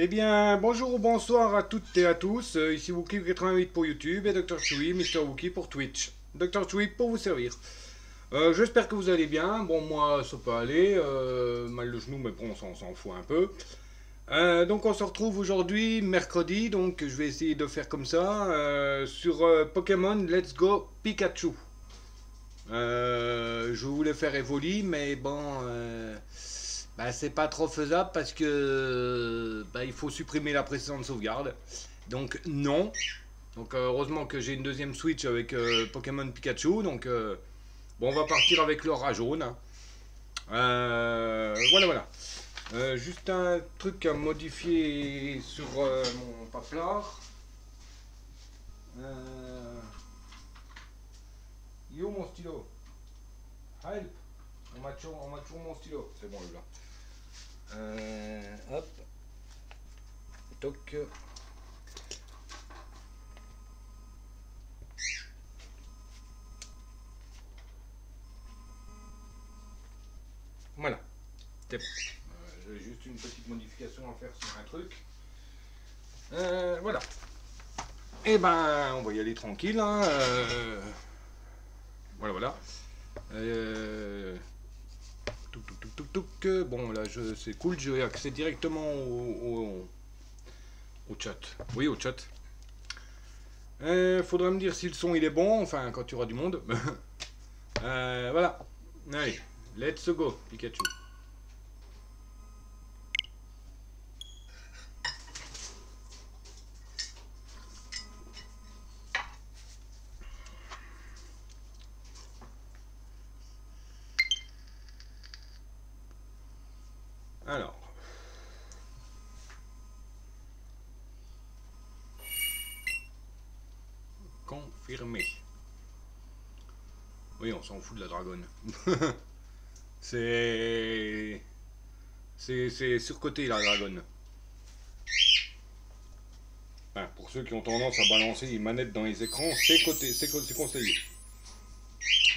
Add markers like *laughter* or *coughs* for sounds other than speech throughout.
Eh bien, bonjour ou bonsoir à toutes et à tous. Euh, ici Wookie88 pour YouTube et Dr. Chewy, Mr. Wookie pour Twitch. Dr. Chewy pour vous servir. Euh, J'espère que vous allez bien. Bon, moi, ça peut aller. Euh, mal de genou, mais bon, on s'en fout un peu. Donc, on se retrouve aujourd'hui, mercredi. Donc, je vais essayer de faire comme ça. sur Pokémon Let's Go Pikachu. Je voulais faire Evoli, mais bon... bah, c'est pas trop faisable parce que bah, il faut supprimer la précédente sauvegarde. Donc non. Donc euh, heureusement que j'ai une deuxième Switch avec euh, Pokémon Pikachu. Donc euh, bon, on va partir avec le rat jaune. hein. Voilà, voilà. Juste un truc à modifier sur mon paplard. Où mon stylo? Help On m'a toujours, on m'a toujours mon stylo. C'est bon, le là. Euh, hop. Toc. Voilà. Euh, J'ai juste une petite modification à faire sur un truc. Euh, voilà. Et ben, on va y aller tranquille. hein, euh, Voilà, voilà. Bon, là, c'est cool, j'ai accès directement au, chat. Oui, au chat. Euh, faudra me dire si le son il est bon, enfin, quand il y aura du monde. *laughs* Euh, voilà. Allez, let's go, Pikachu. Alors. Confirmé. Oui, on s'en fout de la dragonne. *laughs* c'est. C'est surcoté la dragonne. Enfin, pour ceux qui ont tendance à balancer les manettes dans les écrans, c'est conseillé.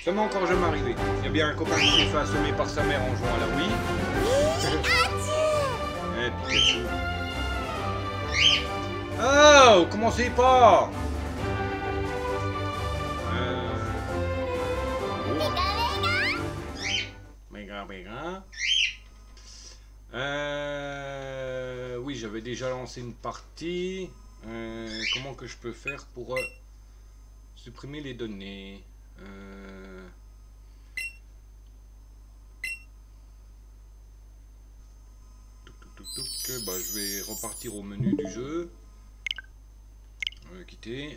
Ça m'est encore jamais arrivé. Il y a bien un copain qui s'est fait assommer par sa mère en jouant à la Wii. *laughs* Eh, Pikachu. Oh, commencez pas? Euh... Oui, j'avais déjà lancé une partie. Euh, comment que je peux faire pour euh, supprimer les données Euh. Bah, je vais repartir au menu du jeu. Quitter.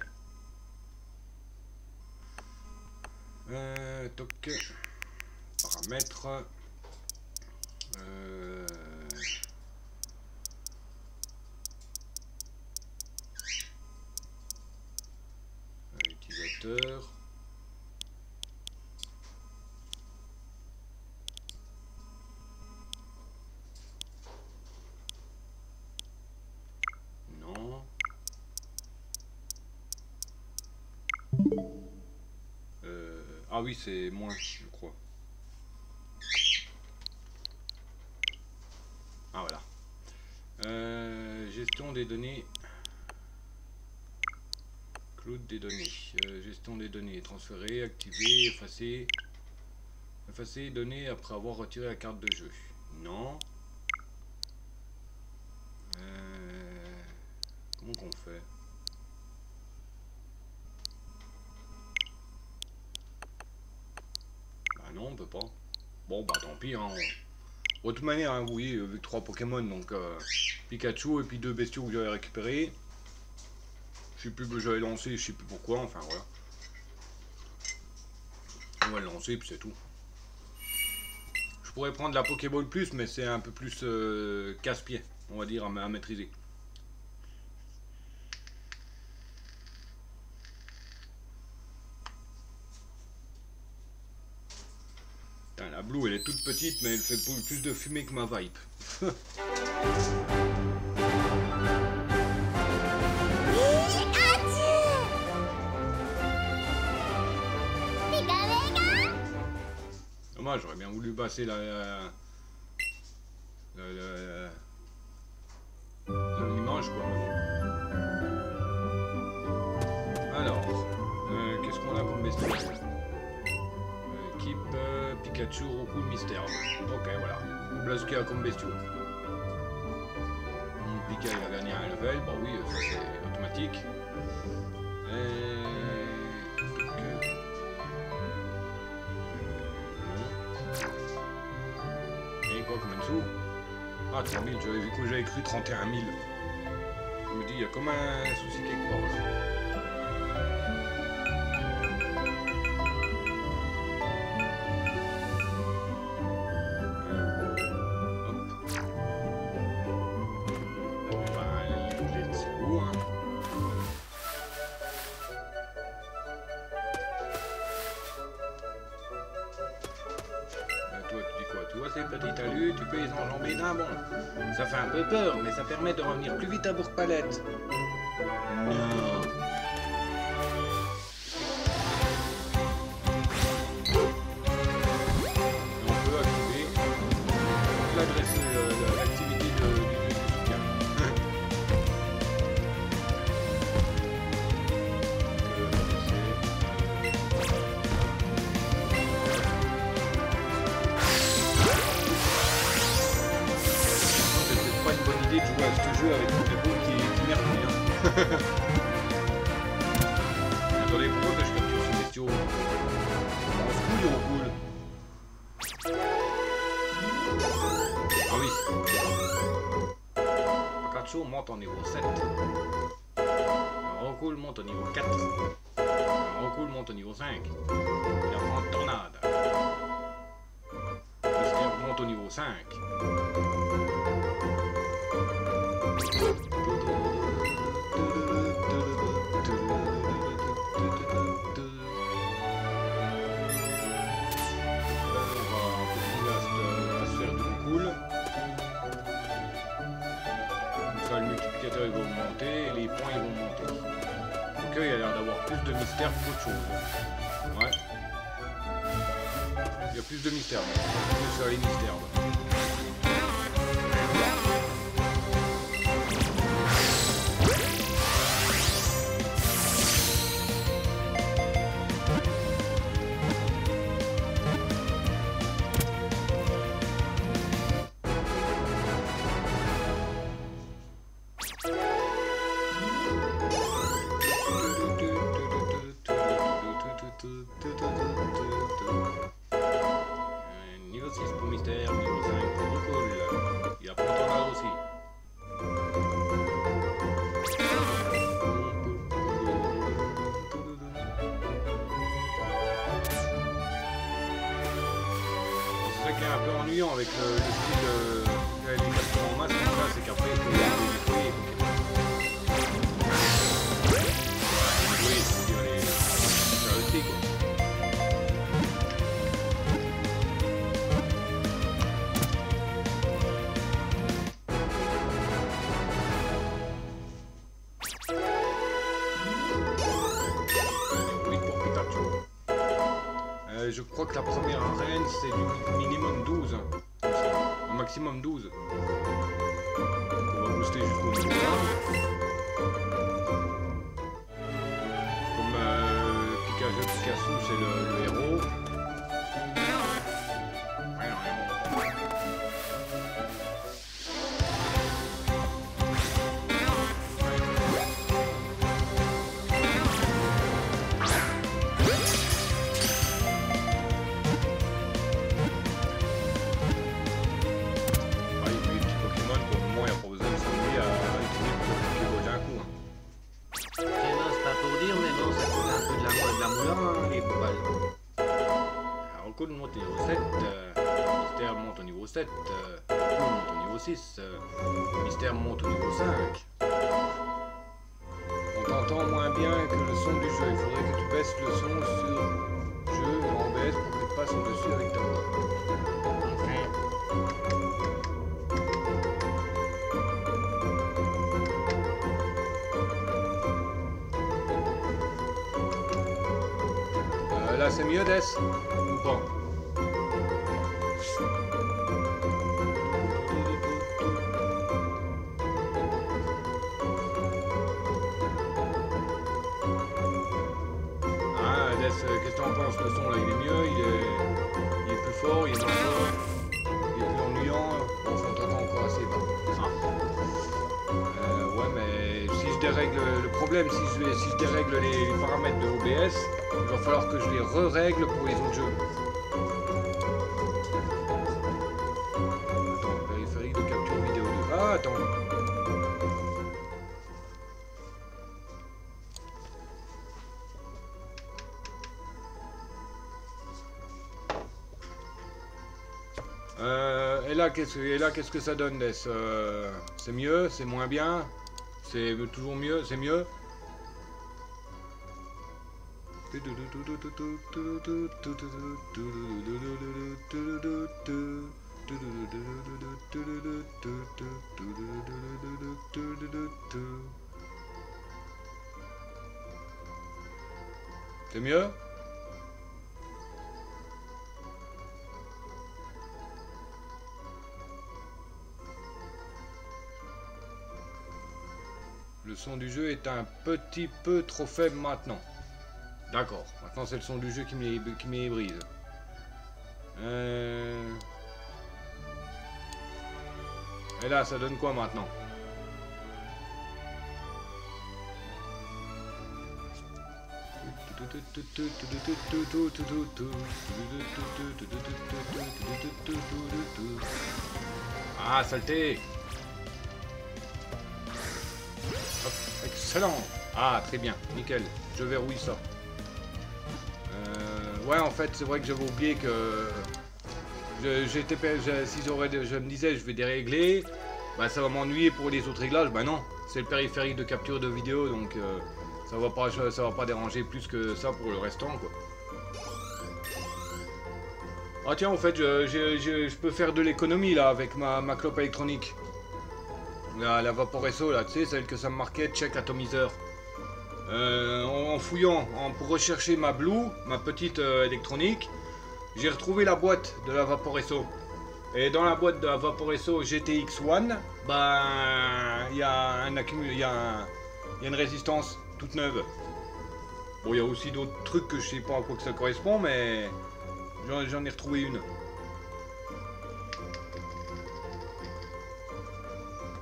Euh, toc. Paramètres. Euh, Utilisateur. Non. Euh, ah oui, c'est moins, crois. Ah voilà. Euh, gestion des données. Cloud des données. Euh, gestion des données. Transférer, activer, effacer. Effacer données après avoir retiré la carte de jeu. Non. Euh, comment qu'on fait? Bah non, on peut pas. Bon, bah tant pis. Hein. De toute manière, hein, voyez, vu que trois Pokémon, donc euh, Pikachu et puis deux bestiaux que j'avais récupérés. Je sais plus que j'avais lancé, je sais plus pourquoi, enfin voilà. On va le lancer, puis c'est tout. Je pourrais prendre la Pokéball Plus, mais c'est un peu plus euh, casse-pied, on va dire, à maîtriser. toute petite, mais elle fait plus de fumée que ma Vibe. *laughs* Dommage, j'aurais bien voulu passer la... la, la, la quoi. Alors, euh, qu'est-ce qu'on a comme bestiaire Équipe... Euh, Pikachu, Roku, Mystère. Ok, voilà. Blazuka comme bestiaux. Pika, il va gagner un level. Bah oui, euh, ça c'est automatique. Et... Quoi comme dessous Ah, 3000, j'avais cru, cru 31 000. Je me dis, il y a comme un souci quelque part. tabourpalette Euh, là, c'est mieux, Des Bon. Ah, Des, euh, qu'est-ce que t'en penses Le son, là, il est mieux, il est, il est plus fort, il est moins plus ennuyant. Bon, on encore assez, pas. Ah. Euh, ouais, mais si je dérègle le problème, si je, dérègle les paramètres de OBS va falloir que je les re-règle pour les autres jeux. Attends, périphérique de capture vidéo 2. Ah, attends. Euh, et là, qu'est-ce et là, qu'est-ce que ça donne, Des Euh, C'est mieux? C'est moins bien? C'est toujours mieux? C'est mieux? C'est mieux? Le son du jeu est un petit peu trop faible maintenant. D'accord, maintenant c'est le son du jeu qui m'y qui brise. Euh... Et là, ça donne quoi maintenant? Ah, saleté Hop, excellent Ah, très bien, nickel. Je verrouille ça. Euh, ouais, en fait, c'est vrai que j'avais oublié que... je- si je me disais, je vais dérégler, bah ça va m'ennuyer pour les autres réglages. Bah non, c'est le périphérique de capture de vidéo, donc euh, ça va pas, ça va pas déranger plus que ça pour le restant, quoi. Ah tiens, en fait, je peux faire de l'économie là avec ma, ma clope électronique. La, la Vaporesso là, tu sais, celle que ça me marquait, check atomiseur. Euh, en, fouillant, pour rechercher ma Blue, ma petite euh, électronique, j'ai retrouvé la boîte de la Vaporesso. Et dans la boîte de la Vaporesso GTX One, ben, il y y, a une résistance toute neuve. Bon, il y a aussi d'autres trucs que je sais pas à quoi ça correspond, mais j'en ai retrouvé une.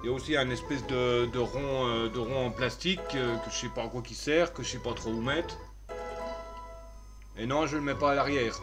Il y a aussi un espèce de, de rond, euh, de rond en plastique euh, que je sais pas à quoi qui sert, que je sais pas trop où mettre. Et non, je le mets pas à l'arrière.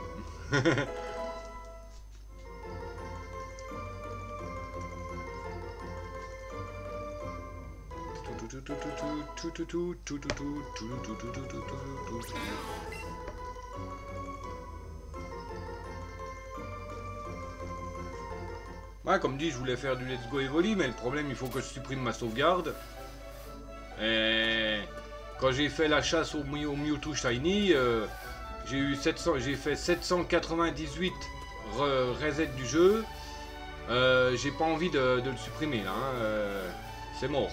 Ouais, comme dit, je voulais faire du Let's Go Evoli, mais le problème, il faut que je supprime ma sauvegarde. Et quand j'ai fait la chasse au, Mew- au Mewtwo Shiny, euh, j'ai eu 700, j'ai fait 798 re- resets du jeu. Euh, j'ai pas envie de, de le supprimer là, hein, euh, c'est mort.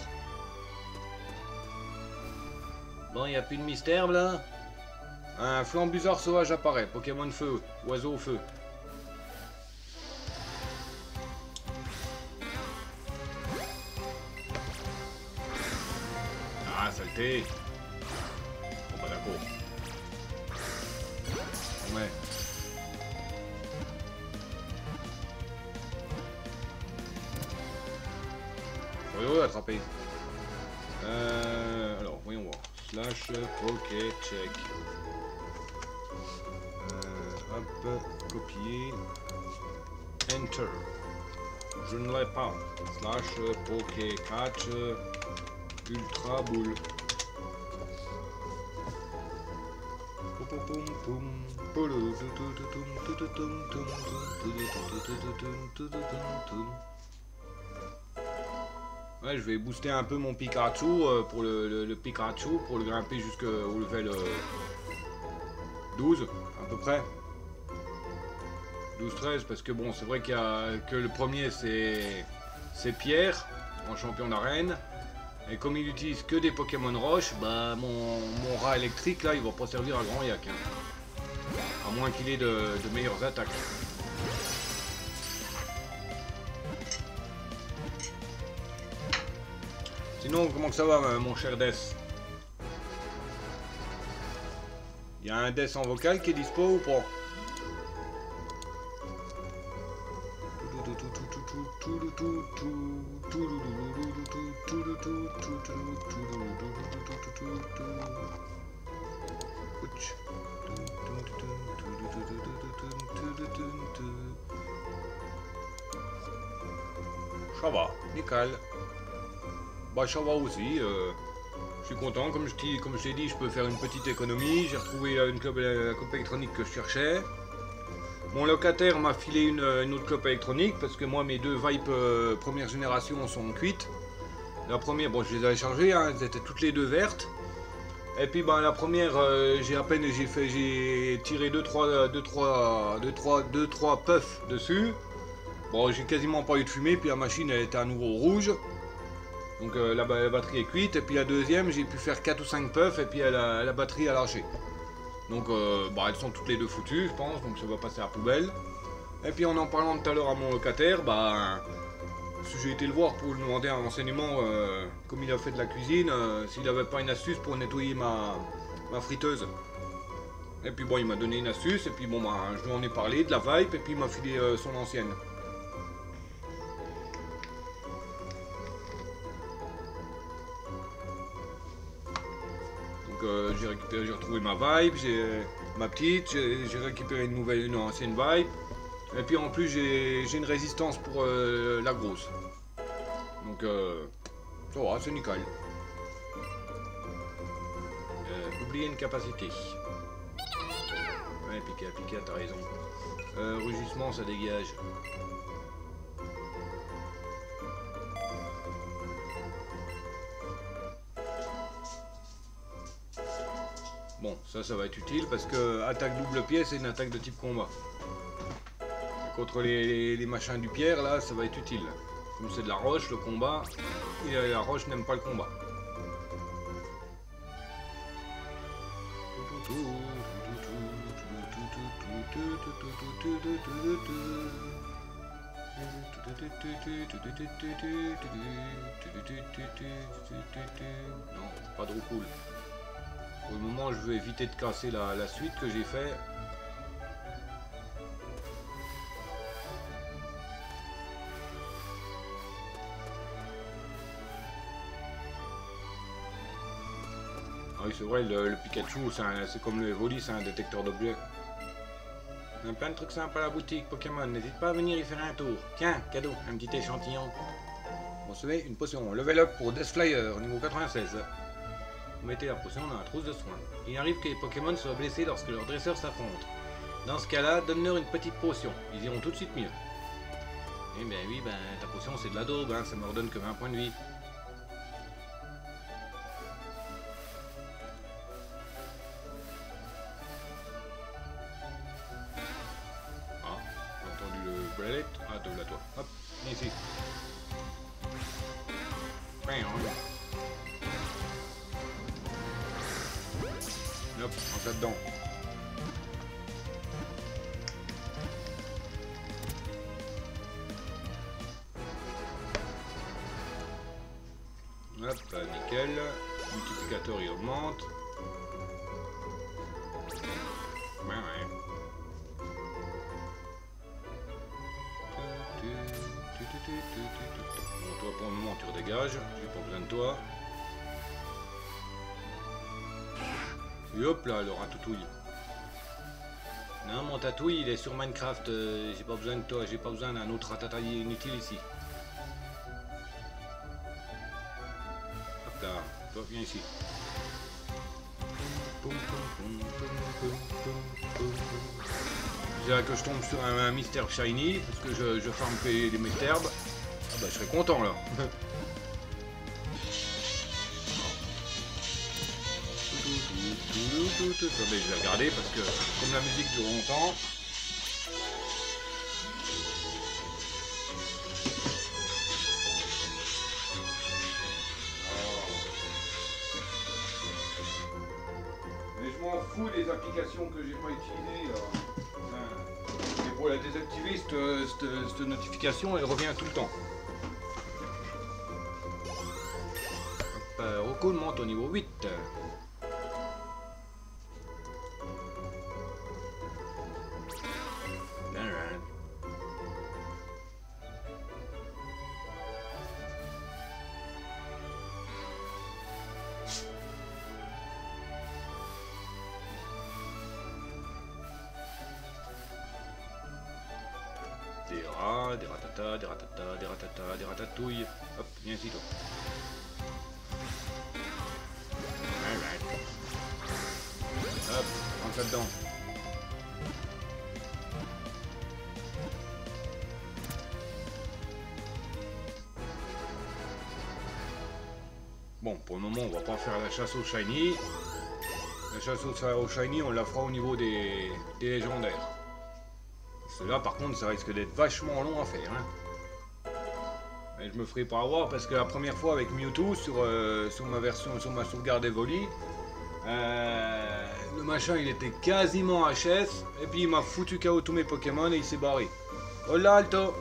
Bon, il n'y a plus de mystère là? Un flambusard sauvage apparaît, Pokémon feu, oiseau au feu. Ah, saleté Bon bah d'accord. Ouais. Voyons attraper. Euh, alors, voyons voir. Slash pocket check. Euh, hop, copier. Enter. Je ne l'ai pas. Slash poké catch ultra boule. Ouais, je vais booster un peu mon Pikachu euh, pour le, Pikachu pour le grimper jusqu'au level euh, 12 à peu près. 12-13 parce que bon c'est vrai qu'il y a que le premier c'est c'est Pierre en champion d'arène et comme il utilise que des Pokémon roche bah mon, mon rat électrique là il va pas servir à grand yak hein. à moins qu'il ait de, de meilleures attaques. Sinon comment que ça va euh, mon cher Death Il y a un desk en vocal qui est dispo ou pas? Ça va, nickel. Bah ça va aussi. euh, je suis content, comme je t'ai comme je t'ai dit, je peux faire une petite économie. J'ai retrouvé euh, une clope, électronique que je cherchais. Mon locataire m'a filé une, euh, autre clope électronique parce que moi mes deux Vipe euh, première génération sont cuites. La première, bon je les avais chargées, hein, elles étaient toutes les deux vertes. Et puis ben la première, euh, j'ai à peine j'ai fait j'ai tiré 2 3 2 3 2 3 2 3 puffs dessus. Bon, j'ai quasiment pas eu de fumée, puis la machine elle était à nouveau rouge. Donc euh, la, ba- la batterie est cuite, et puis la deuxième, j'ai pu faire 4 ou 5 puffs, et puis elle a- la batterie a lâché. Donc euh, bah, elles sont toutes les deux foutues, je pense, donc ça va passer à la poubelle. Et puis en en parlant tout à l'heure à mon locataire, bah, j'ai été le voir pour lui demander un renseignement, euh, comme il a fait de la cuisine, euh, s'il avait pas une astuce pour nettoyer ma, friteuse. Et puis bon, il m'a donné une astuce, et puis bon, bah, je lui en ai parlé de la Vibe, et puis il m'a filé euh, son ancienne. Donc j'ai retrouvé ma Vibe, j'ai ma petite, j'ai récupéré une nouvelle, une ancienne Vibe. Et puis en plus j'ai une résistance pour euh, la grosse. Donc euh, ça va, c'est nickel. Euh, oublier une capacité. Ouais, Pika, Pika, t'as raison. Euh, rugissement, ça dégage. Bon, ça, ça va être utile parce que attaque double pied, c'est une attaque de type combat. Contre les, les- machins du pierre, là, ça va être utile. Comme c'est de la roche, le combat, et la roche n'aime pas le combat. Non, pas trop cool. Pour le moment, je veux éviter de casser la, la suite que j'ai fait. Oui, c'est vrai, le, Pikachu, c'est comme le Evoli, c'est un détecteur d'objets. Y a plein de trucs sympas à la boutique Pokémon, n'hésite pas à venir y faire un tour. Tiens, cadeau, un petit échantillon. Savez, une potion. Level up pour Death Flyer, niveau 96. Vous mettez la potion dans la trousse de soins. Il arrive que les Pokémon soient blessés lorsque leurs dresseurs s'affrontent. Dans ce cas-là, donne-leur une petite potion. Ils iront tout de suite mieux. Eh ben oui, ben ta potion c'est de la daube, hein, ça me redonne que 20 points de vie. Ah, double à toi. Hop, viens ici. Hop, rentre là-dedans. Hop, bah, nickel. Multiplicateur il augmente. Ouais, ouais. Bon, toi pour le moment tu redégages, j'ai pas besoin de toi. Et hop là, le ratatouille. Non, mon tatouille il est sur Minecraft, euh, j'ai pas besoin de toi, j'ai pas besoin d'un autre ratatouille inutile ici. Hop là, toi viens ici. Que je tombe sur un, un mystère shiny, parce que je, je farm que les mystères. Ah bah je serais content là. *laughs* Ah, mais je vais regarder parce que comme la musique dure longtemps. Fous des applications que j'ai pas utilisées. Enfin, et pour la désactiver, cette, cette- cette notification, elle revient tout le temps. Hop, euh, Roku monte au niveau 8. Hop, viens ici toi. Hop, rentre là-dedans. Bon, pour le moment, on va pas faire la chasse au shiny. La chasse au shiny, on la fera au niveau des, des légendaires. Cela, par contre, ça risque d'être vachement long à faire. Hein. Je me ferai pas avoir parce que la première fois avec Mewtwo sur, euh, sur ma version, sur ma sauvegarde Evoli, euh, le machin il était quasiment HS et puis il m'a foutu KO tous mes Pokémon et il s'est barré. Hola Alto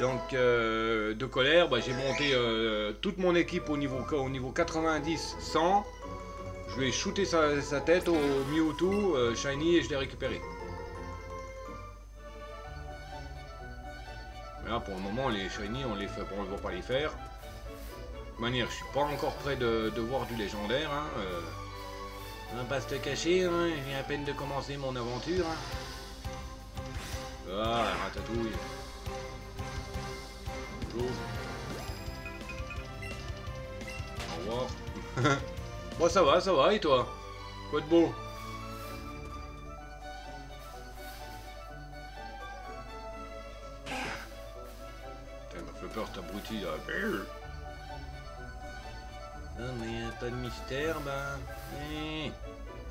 Donc euh, de colère, bah, j'ai monté euh, toute mon équipe au niveau, au niveau 90-100. Je lui ai shooté sa, tête au Mewtwo Shiny et je l'ai récupéré. Pour le moment les Shiny on les fait, on ne va pas les faire. De manière je suis pas encore prêt de, voir du légendaire. Hein, euh. On va pas se cacher, hein, je viens à peine de commencer mon aventure. Hein. Ah, ratatouille. Bonjour. Au revoir. *laughs* bon, ça va, ça va, et toi? Quoi de beau? Non, mais pas de mystère. Eh,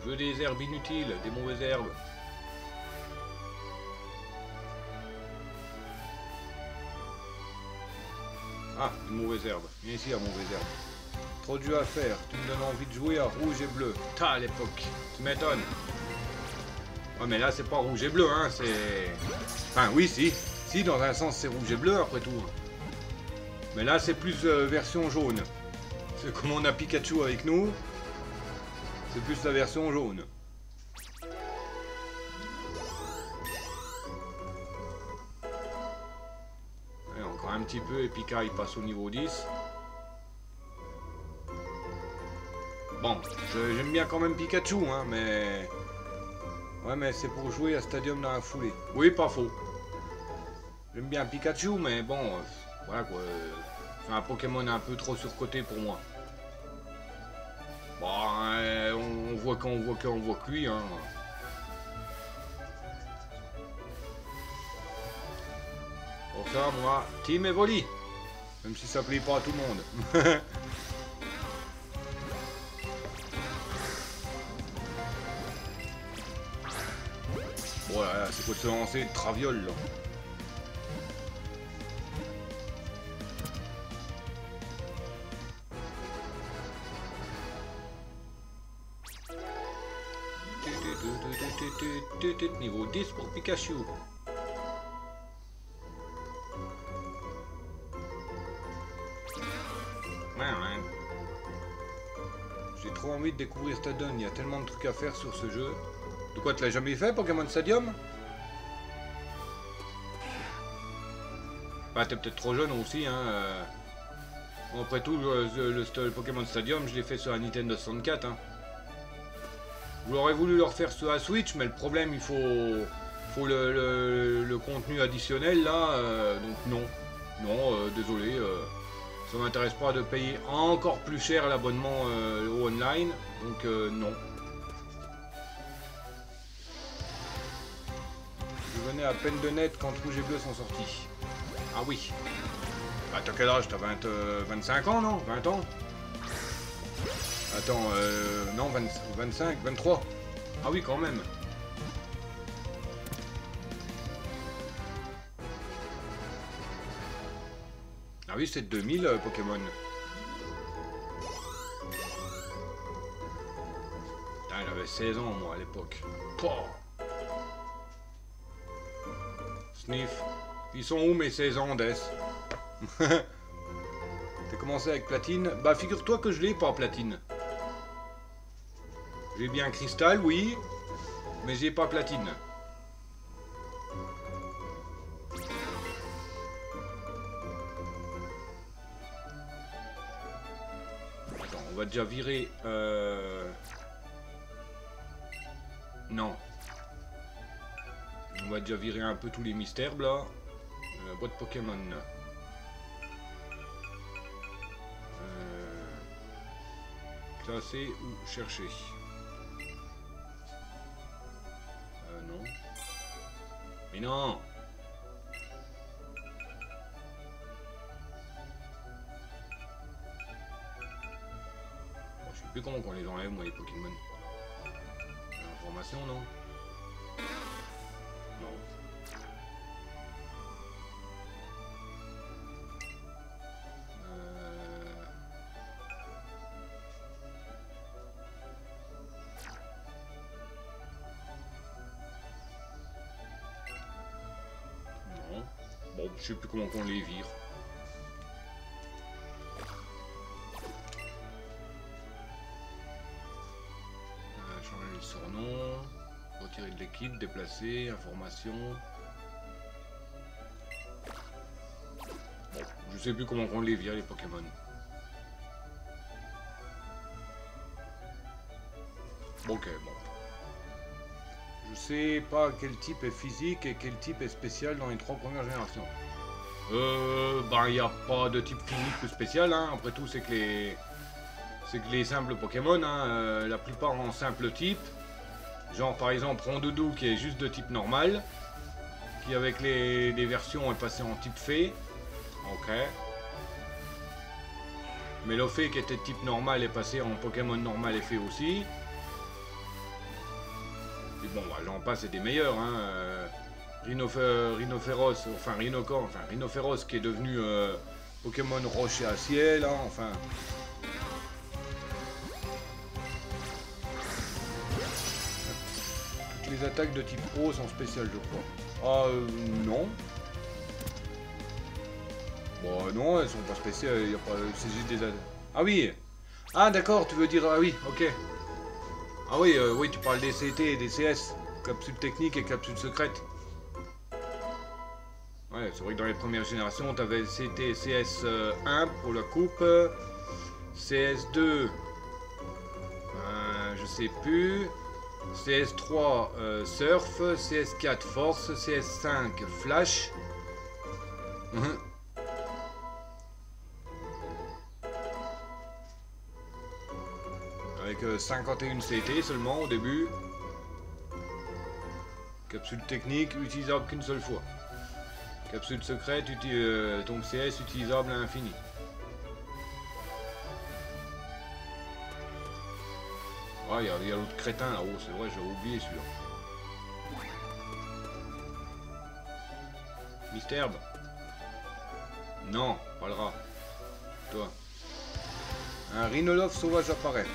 je veux des herbes inutiles, des mauvaises herbes. Ah, une mauvaise herbe. Viens ici, la mauvaise herbe. Trop de jeux à faire. Tu me donnes envie de jouer à rouge et bleu. Ta, à l'époque. Tu m'étonnes. Ouais, mais là, c'est pas rouge et bleu, hein. C'est... Enfin, oui, si. Si, dans un sens, c'est rouge et bleu, après tout. Mais là, c'est plus euh, version jaune. C'est comme on a Pikachu avec nous. C'est plus la version jaune. Encore un petit peu et Pika il passe au niveau 10. Bon, j'aime bien quand même Pikachu, hein, mais... Ouais, mais c'est pour jouer à Stadium dans la foulée. Oui, pas faux. J'aime bien Pikachu, mais bon, euh, voilà quoi. Un Pokémon un peu trop surcoté pour moi. Bon, euh, on, on voit qu'on voit qu'on voit que lui, hein. Pour ça, moi, Team Evoli. Même si ça plaît pas à tout le monde. *laughs* Voilà, c'est quoi se lancer? De traviole là Niveau 10 pour Pikachu. Ouais, ouais. J'ai trop envie de découvrir Stadium, il y a tellement de trucs à faire sur ce jeu. De quoi, tu l'as jamais fait, Pokémon Stadium Bah, t'es peut-être trop jeune aussi, hein. euh. Bon, après tout, le, Pokémon Stadium, je l'ai fait sur la Nintendo 64, hein. J'aurais voulu le refaire sur la Switch, mais le problème, il faut, faut le, contenu additionnel, là, euh, donc non. Non, euh, désolé, euh, ça m'intéresse pas de payer encore plus cher l'abonnement au online, donc non. Je venais à peine de net quand Rouge et Bleu sont sortis. Ah oui. Bah t'as quel âge? T'as 20, euh, 25 ans, non? 20 ans? Attends, euh, non, 20 25, 23. Ah oui, quand même. Ah oui, c'est 2000 euh, Pokémon. Putain, il avait 16 ans, moi, à l'époque. Sniff. Ils sont où mes 16 ans, Death *laughs* T'as commencé avec Platine? Bah, figure-toi que je l'ai pas, Platine. J'ai bien Cristal, oui, mais j'ai pas Platine. Attends, on va déjà virer... Euh... Non. On va déjà virer un peu tous les mystères là. Euh, boîte Pokémon. Euh, classer ou chercher. Mais non Je sais plus comment qu'on les enlève moi les Pokémon. Information Non. Je sais plus comment qu'on les vire. Euh, changer le surnom, retirer de l'équipe, déplacer, information. Bon, je sais plus comment on les vire les Pokémon. Ok, bon. Je sais pas quel type est physique et quel type est spécial dans les trois premières générations. Euh, ben il n'y a pas de type physique spécial, hein. après tout c'est que les... C'est que les simples Pokémon, hein, euh, la plupart en simple type. Genre par exemple Rondoudou qui est juste de type normal. Qui avec les, versions est passé en type fée. Ok. Melofée qui était de type normal est passé en Pokémon normal et fée aussi. Et bon, bah, j'en passe des meilleurs. Hein. euh, Rhinophéros, enfin Rhinocor, enfin Rhinophéros qui est devenu euh, Pokémon roche et acier, là, enfin. Toutes les attaques de type eau sont spéciales, je crois. Ah, euh, non. Bon, non, elles sont pas spéciales, c'est juste des attaques. Ah oui Ah d'accord, tu veux dire, ah oui, ok. Ah oui, euh, oui, tu parles des CT et des CS, capsules techniques et capsules secrètes. Ouais, c'est vrai que dans les premières générations, t'avais CT CS1 euh, pour la coupe, CS2, euh, je sais plus, CS3 euh, Surf, CS4 Force, CS5 Flash. Mhm. Avec euh, 51 CT seulement au début. Capsule technique utilisable qu'une seule fois. Capsule secrète, euh, donc CS utilisable à l'infini. Ah, il y a, l'autre crétin là-haut, c'est vrai, j'ai oublié celui-là. Misterbe Non, pas le rat. Toi. Un rhinolophe sauvage apparaît.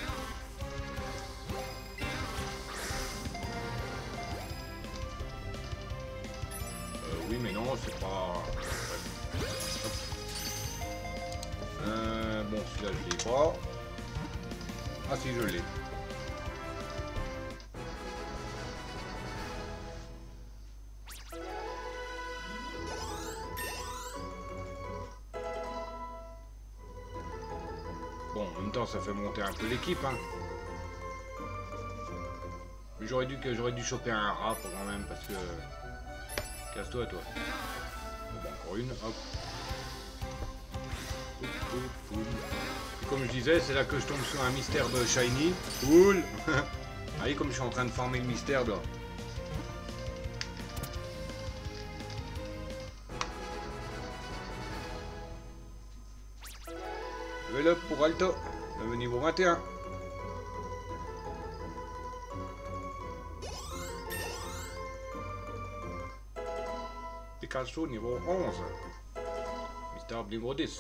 Oui, mais non, c'est pas. Euh, bon, celui-là, je l'ai pas. Ah, si, je l'ai. Bon, en même temps, ça fait monter un peu l'équipe, hein. J'aurais dû que j'aurais dû choper un rat quand même parce que. Casse-toi toi. Bah, encore une, hop. Comme je disais, c'est là que je tombe sur un mystère de Shiny. Cool *laughs* oui, comme je suis en train de farmer le mystère là. Level pour Alto, le niveau 21. Pikachu niveau 11. Mister niveau 10.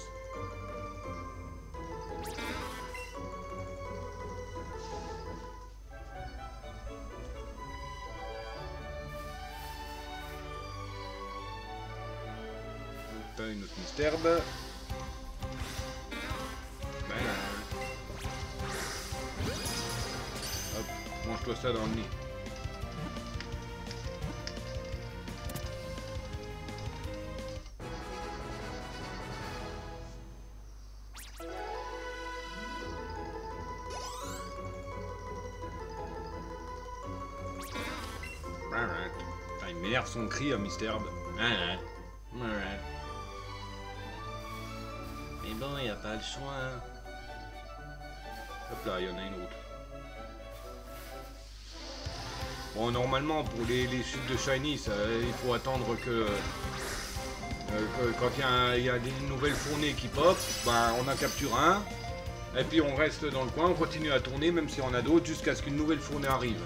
T'as une autre Misterbe. Ben, Hop, mange-toi ça dans le nez. Il cri à Mister Herb. Ouais, ouais. Ouais, ouais. Mais bon, y a pas le choix. Hop là, il y en a une autre. Bon, normalement, pour les, les chutes de Shiny, ça, il faut attendre que... euh, quand il y il y, a des nouvelles fournées qui pop, ben, on en capture un. Et puis on reste dans le coin, on continue à tourner, même si on a d'autres, jusqu'à ce qu'une nouvelle fournée arrive.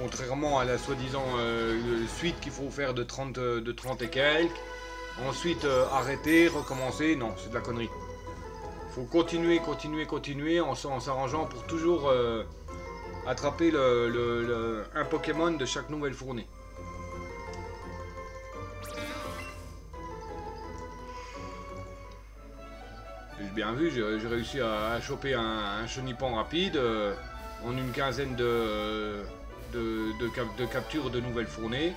Contrairement à la soi-disant euh, suite qu'il faut faire de 30, euh, de 30 et quelques. Ensuite, euh, arrêter, recommencer. Non, c'est de la connerie. faut continuer, continuer, continuer en, s'arrangeant pour toujours attraper un Pokémon de chaque nouvelle fournée. J'ai bien vu, j'ai réussi à, choper un, un chenipan rapide en une quinzaine de, de, de, cap- de nouvelles fournées.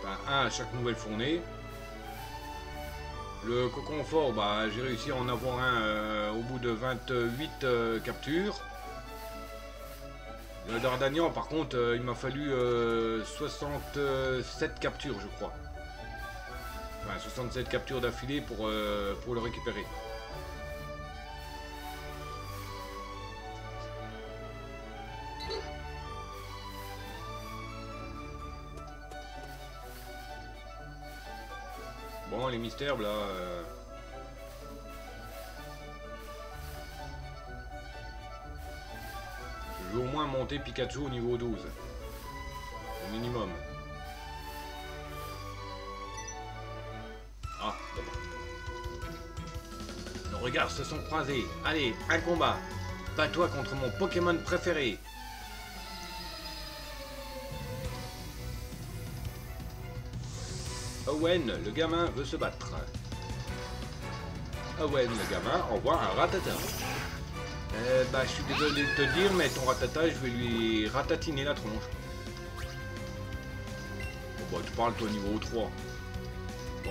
Enfin, un à chaque nouvelle fournée. Le cocon fort, bah, j'ai réussi à en avoir un euh, au bout de 28 euh, captures. Le Dardagnan, par contre, euh, il m'a fallu euh, 67 captures, je crois. Enfin, 67 captures d'affilée pour, pour le récupérer. Euh, Je veux au moins monter Pikachu au niveau 12. Au minimum. Ah. Nos regards se sont croisés. Allez, un combat. Bats-toi contre mon Pokémon préféré. Owen, le gamin, veut se battre. Owen, le gamin, envoie un ratata. Bah, je suis désolé de te dire, mais ton ratata, je vais lui ratatiner la tronche. Bon, bah, tu parles, toi, niveau 3.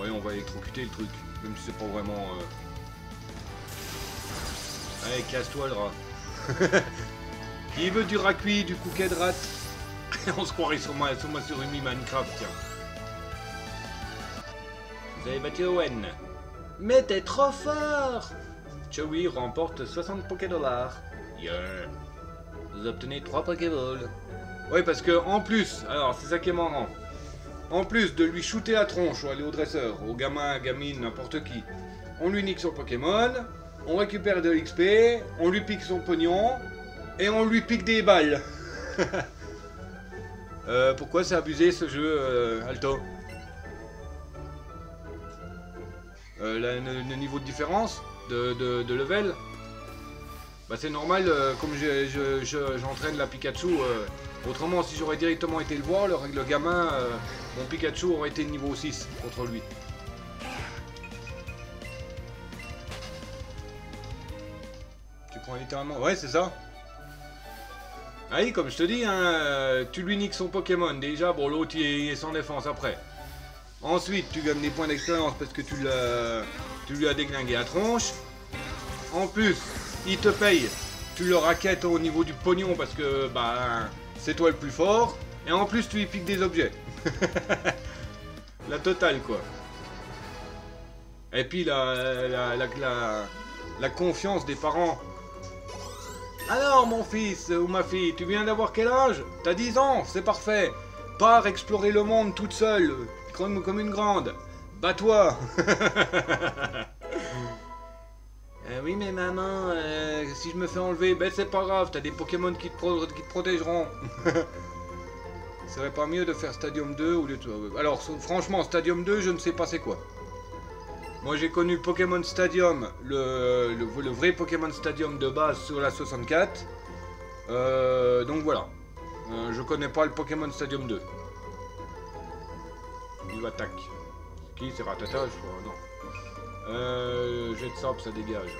Ouais, on va électrocuter le truc, même si c'est pas vraiment... euh, Allez, casse-toi le rat. *laughs* Qui veut du rat cuit, du couquet de rat *laughs* On se croirait sur moi, sur moi sur une Minecraft, tiens. Vous avez battu Owen. Mais t'es trop fort Chewie remporte 60 Pokédollars. Yeah. Vous obtenez 3 Pokéballs. Oui, parce que en plus, alors c'est ça qui est marrant. En plus de lui shooter la tronche ou aller au dresseur, au gamin, gamine, n'importe qui, on lui nique son Pokémon, on récupère de l'XP, on lui pique son pognon, et on lui pique des balles. *laughs* Euh, pourquoi c'est abusé ce jeu, euh, Alto? Euh, le, niveau de différence de, level Bah c'est normal, euh, comme j'ai- je- je- j'entraîne la Pikachu, euh, autrement si j'aurais directement été le voir, le, le gamin, mon Pikachu aurait été niveau 6 contre lui. Tu prends littéralement... Ouais c'est ça ah oui, comme je te dis, hein, tu lui niques son Pokémon. Déjà, bon, l'autre, il est sans défense après. Ensuite, tu gagnes des points d'expérience parce que tu, lui as déglingué la tronche. En plus, il te paye. Tu le raquettes au niveau du pognon parce que bah, c'est toi le plus fort. Et en plus, tu lui piques des objets. *laughs* la totale, quoi. Et puis, la, la, la, la- la confiance des parents. Alors, mon fils ou ma fille, tu viens d'avoir quel âge? T'as 10 ans, c'est parfait. Pars explorer le monde toute seule, comme, comme une grande. Bats-toi *laughs* Euh, oui, mais maman, euh, si je me fais enlever, ben c'est pas grave, t'as des Pokémon qui te, protégeront. *laughs* Serait pas mieux de faire Stadium 2 ou de... Alors, so- franchement, Stadium 2, je ne sais pas c'est quoi. Moi, j'ai connu Pokémon Stadium, le, vrai Pokémon Stadium de base sur la 64. Euh, donc voilà. Euh, je connais pas le Pokémon Stadium 2. Il attaque. Qui C'est Ratata, je crois. Non. Euh, jet de sable, ça dégage.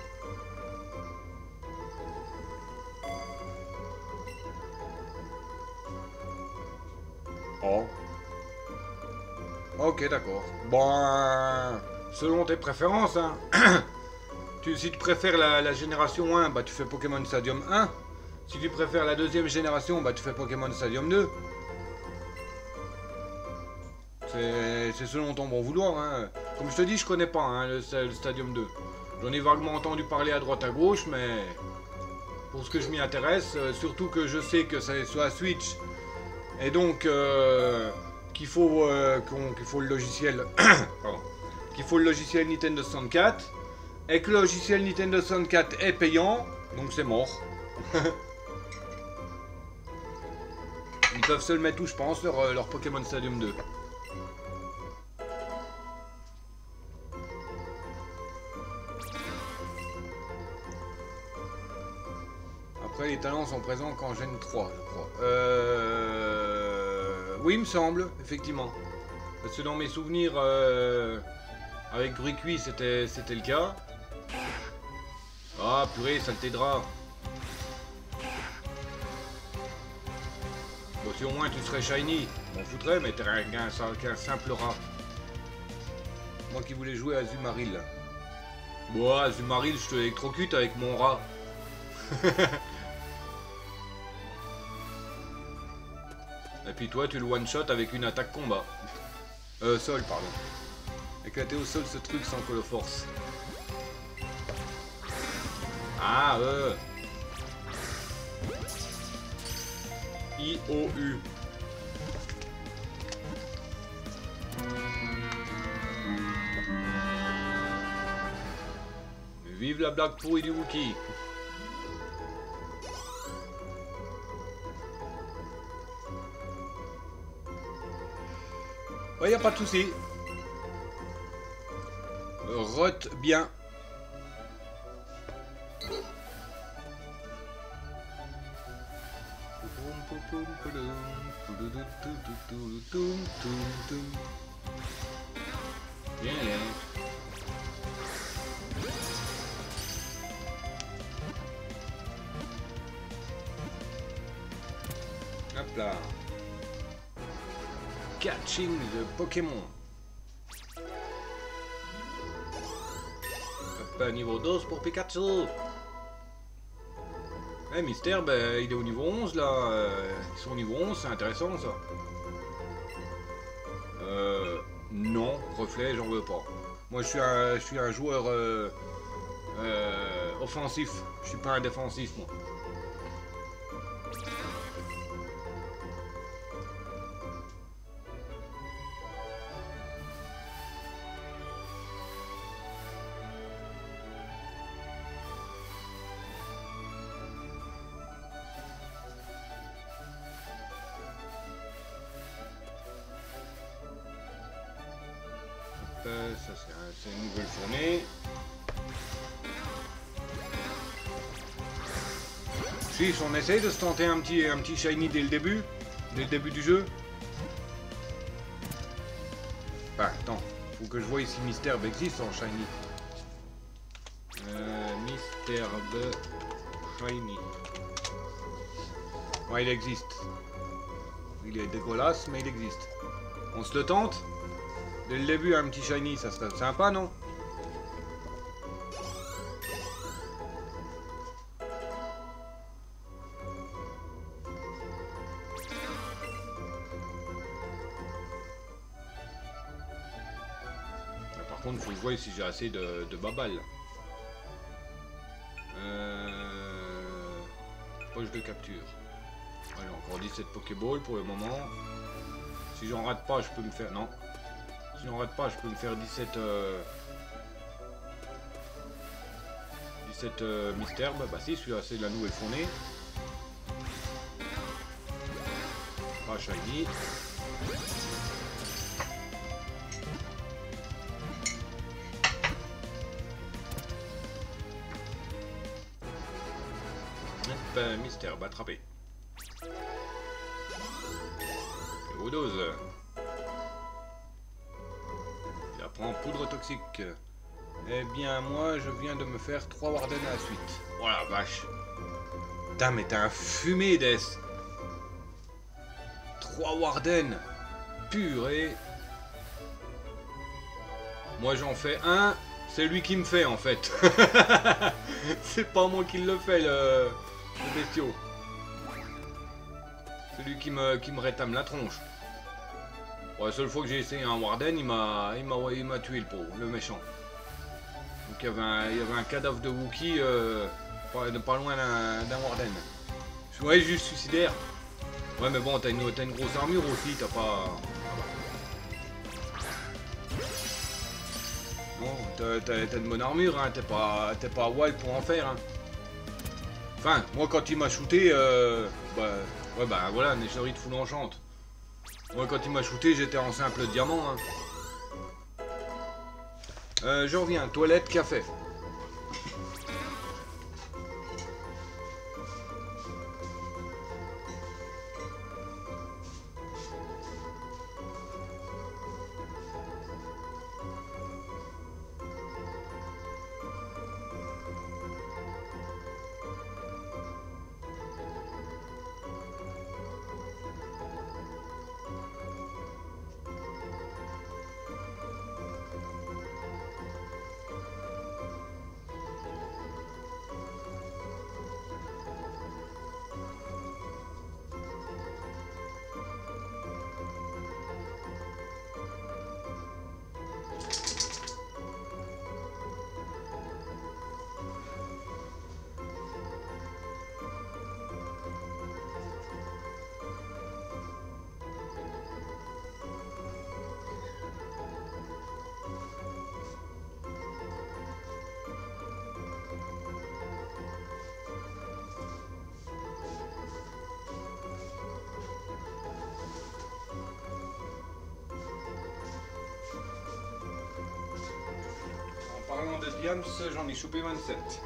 Oh. Ok, d'accord. Bon, selon tes préférences, hein. *coughs* si tu préfères la, la génération 1, bah tu fais Pokémon Stadium 1. Si tu préfères la deuxième génération, bah tu fais Pokémon Stadium 2. C'est selon ton bon vouloir. Hein. Comme je te dis, je connais pas hein, le, sta- le Stadium 2. J'en ai vaguement entendu parler à droite à gauche, mais pour ce que je m'y intéresse, euh, surtout que je sais que c'est sur la Switch, et donc euh, qu'il faut, euh, faut le logiciel, *coughs* qu'il faut le logiciel Nintendo 64, et que le logiciel Nintendo 64 est payant, donc c'est mort. *laughs* Ils peuvent se le mettre où je pense, leur, leur Pokémon Stadium 2. Les talents sont présents qu'en Gen 3, je crois. Euh... Oui, il me semble, effectivement. Parce que dans mes souvenirs, euh, avec Gruicui, c'était c'était le cas. Ah, purée, ça t'aidera. Bon, si au moins tu serais shiny, m'en foutrais, mais t'es qu'un sim- qu'un simple rat. Moi qui voulais jouer à Zumaril. Bon, Zumaril, je te électrocute avec mon rat. *laughs* Et puis toi, tu le one-shot avec une attaque combat. Euh, sol, pardon. Éclater au sol ce truc sans coloforce. Ah, euh. I-O-U. Vive la blague pourrie du Wookie. Ouais, y a pas de souci. Rote bien. Bien. Hop là. Catching the Pokémon. Niveau 12 pour Pikachu. Eh, Mystère, ben, il est au niveau 11 là. Euh, Ils sont au niveau 11, c'est intéressant ça. Euh. Non, reflet, j'en veux pas. Moi, je suis un, je suis un joueur euh, euh, offensif. Je suis pas un défensif, moi. Essaye de se tenter un petit, un petit shiny dès le début, dès le début du jeu. Ah, attends, faut que je vois si Mystère existe en shiny. Euh, Mystère shiny. Ouais, il existe. Il est dégueulasse, mais il existe. On se le tente Dès le début, un petit shiny, ça serait sympa, non? Je voie si j'ai assez de, de babal. Euh... Poche de capture. Allez, encore 17 Pokéball pour le moment. Si j'en rate pas, je peux me faire... Non. Si j'en rate pas, je peux me faire 17... Euh... 17 euh, mystères. Bah, bah si, celui-là, c'est de la nouvelle fournée. Pas shiny. Euh, mystère, bah attrapé. Niveau 12. Il apprend poudre toxique. Eh bien, moi, je viens de me faire 3 Warden à la suite. Oh la vache. Putain, mais t'es un fumé, Des. 3 Warden. Purée. Moi, j'en fais un. C'est lui qui me fait, en fait. *laughs* C'est pas moi qui le fais, le, le bestiau. C'est lui qui me, qui me rétame la tronche. La seule fois que j'ai essayé un Warden, il m'a il m'a tué le pauvre, le méchant. Donc il y avait un, il y avait un cadavre de Wookie euh, pas, pas loin d'un Warden. Ouais, juste suicidaire. Ouais, mais bon, t'as une, une grosse armure aussi, t'as pas. Non, t'as une bonne armure, hein, t'es pas, pas wild pour en faire. Hein. Enfin, moi quand il m'a shooté, euh, bah, ouais, bah voilà, Necherit full enchante. Moi quand il m'a shooté, j'étais en simple diamant. Hein. Euh, je reviens, toilette, café. J'en ai chopé 27.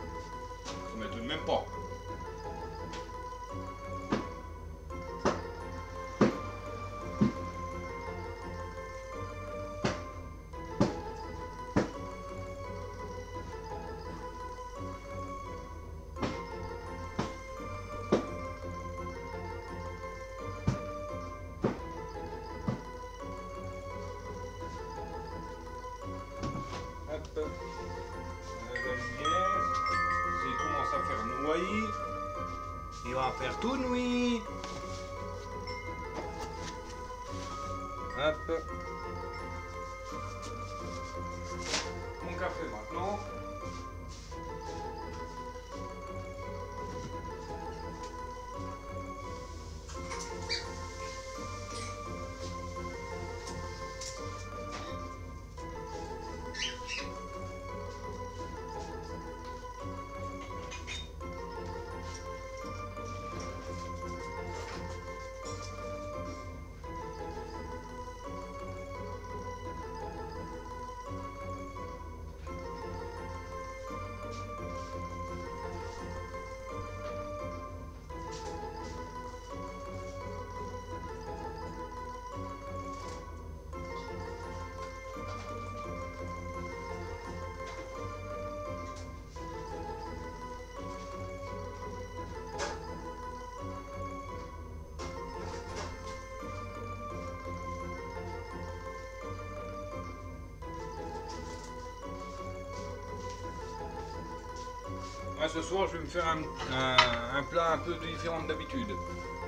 Ce soir, je vais me faire un, un- un plat un peu différent d'habitude.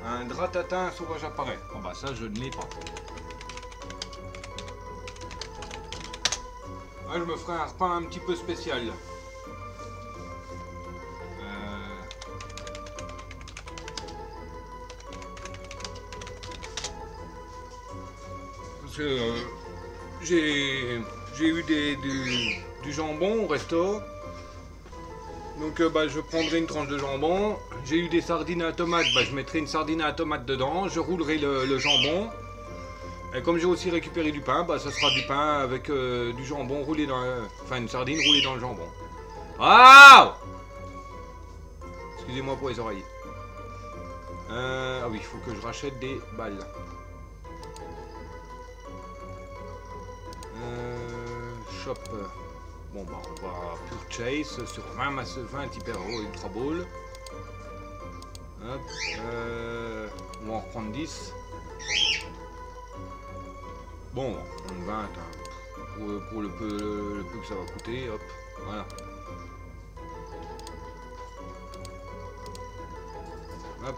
Un dratatin sauvage apparaît. Oh bah ça, je ne l'ai pas. Je me ferai un repas un petit peu spécial. Euh, Parce que euh, j'ai j'ai eu des, du jambon au resto. Bah, je prendrai une tranche de jambon. J'ai eu des sardines à tomate, bah, je mettrai une sardine à tomate dedans. Je roulerai le, le jambon. Et comme j'ai aussi récupéré du pain, bah, ça sera du pain avec euh, du jambon roulé dans... Enfin une sardine roulée dans le jambon. Ah Excusez-moi pour les oreilles. Euh, ah oui, il faut que je rachète des balles. Euh, shop. Bon bah on va purchase sur 20 masse 20 hyper Hero ultra ball. Hop, euh, on va en reprendre 10. Bon, on va prendre 20 hein, pour, pour le, peu, le peu que ça va coûter, hop, voilà. Hop.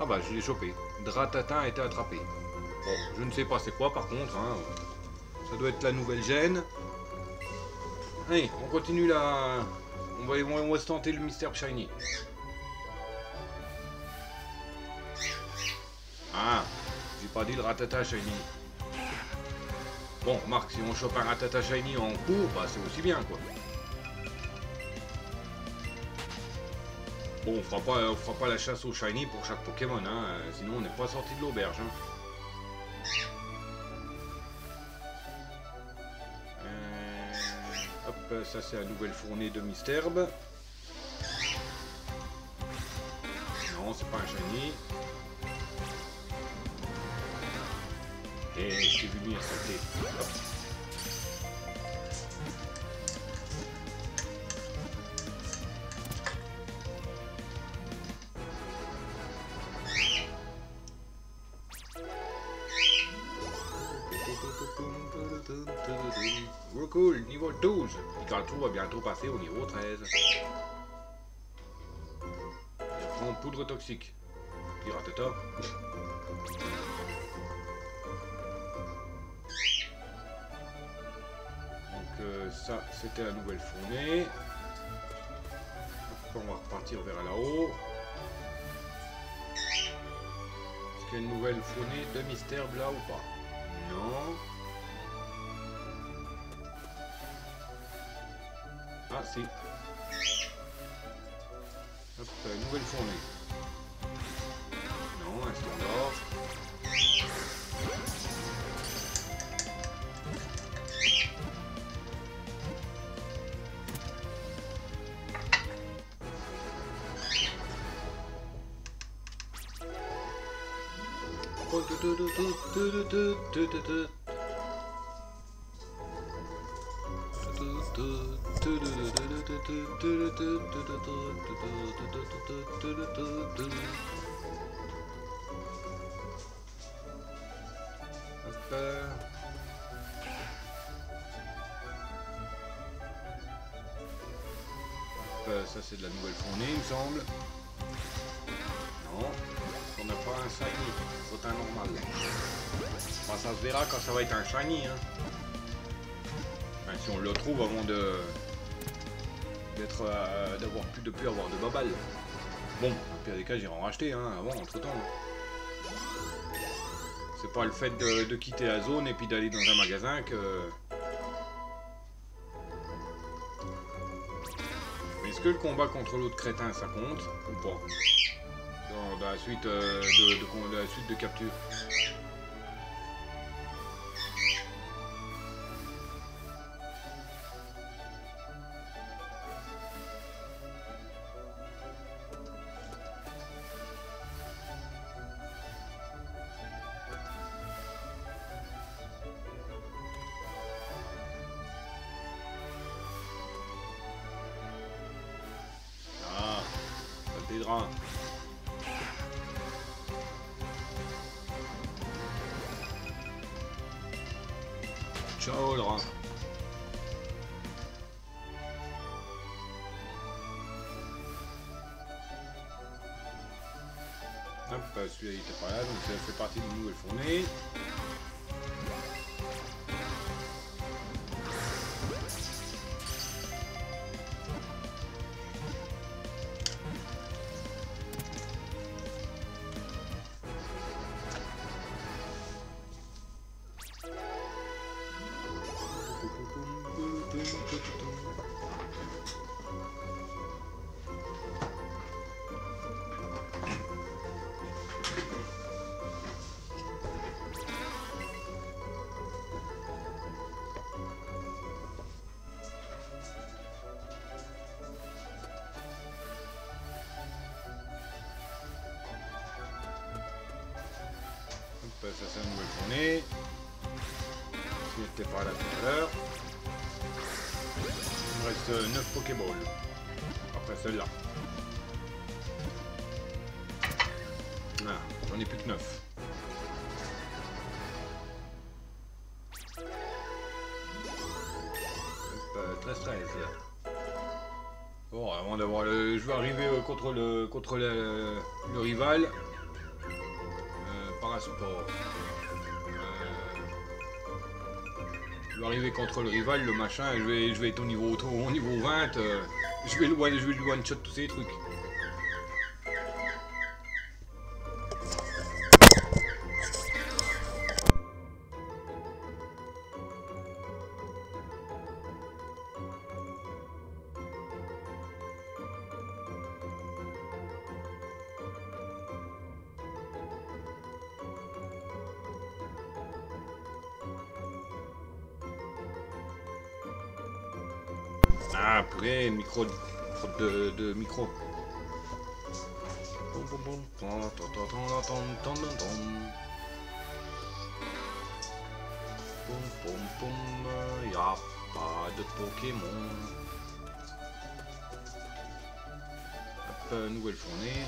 Ah bah je l'ai chopé. Dratatin a été attrapé. Bon, je ne sais pas c'est quoi par contre. hein. Ça doit être la nouvelle gêne. On continue la... On va, on va se tenter le mystère Shiny. Ah, j'ai pas dit le ratata Shiny. Bon, Marc, si on chope un ratata Shiny en cours, bah c'est aussi bien quoi. Bon, on fera pas, on fera pas la chasse au shiny pour chaque Pokémon, hein, sinon on n'est pas sorti de l'auberge. Hein. Ça c'est la nouvelle fournée de Misterbe. Non, c'est pas un shiny. Et j'ai vu venir sauter. Hop. Va bientôt passer au niveau 13. Il prend poudre toxique. Pirateta. Donc euh, ça, c'était la nouvelle fournée. On va repartir vers là-haut. Est-ce qu'il y a une nouvelle fournée de mystère là ou pas? Non. Hop, euh, nouvelle fournée. Non, un standard. Ça c'est de la nouvelle fournée il me semble. Non, on n'a pas un shiny, faut un normal. Ça se verra quand ça va être un shiny. Hein. Enfin, si on le trouve avant de euh, d'avoir plus de plus avoir de babal. Bon, au pire des cas, j'irai en racheter hein, avant, entre temps. C'est pas le fait de, quitter la zone et puis d'aller dans un magasin que. Est-ce que le combat contre l'autre crétin ça compte ou pas? Dans, la suite euh, de la suite de capture partie d'une nouvelle fournée. Ça c'est une nouvelle fournée. Qui n'était pas là tout à l'heure. Il me reste 9 Pokéballs. Après celle-là. Ah, j'en ai plus que 9. Hop, 13-13. Bon, avant d'avoir le. Je vais arriver euh, contre le contre le rival. Je vais arriver contre le rival, le machin, je vais, je vais être au niveau, au niveau 20, euh, je vais le one-shot, tous ces trucs. Tan, tan. Boum, boum, boum. Y a pas de Pokémon. Nouvelle fournée.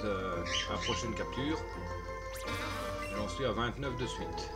à euh, la prochaine capture. J'en suis à 29 de suite.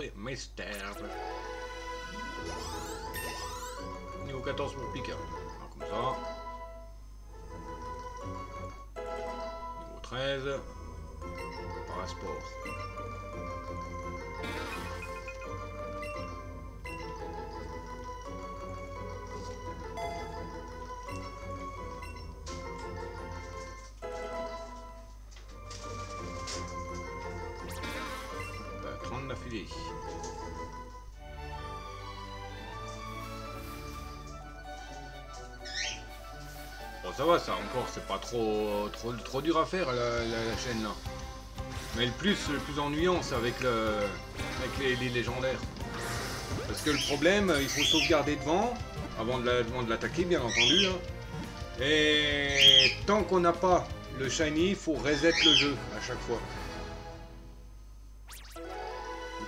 Aurez attrapé Mystère. Niveau 14 pour Pika. Comme ça. Niveau 13. Parasport. Bah, ça va, ça encore, c'est pas trop, trop, trop dur à faire la, chaîne là. Mais le plus, le plus ennuyant, c'est avec, le, avec les, légendaires. Parce que le problème, il faut sauvegarder devant, avant de l'attaquer, bien entendu. hein. Et tant qu'on n'a pas le shiny, il faut reset le jeu à chaque fois.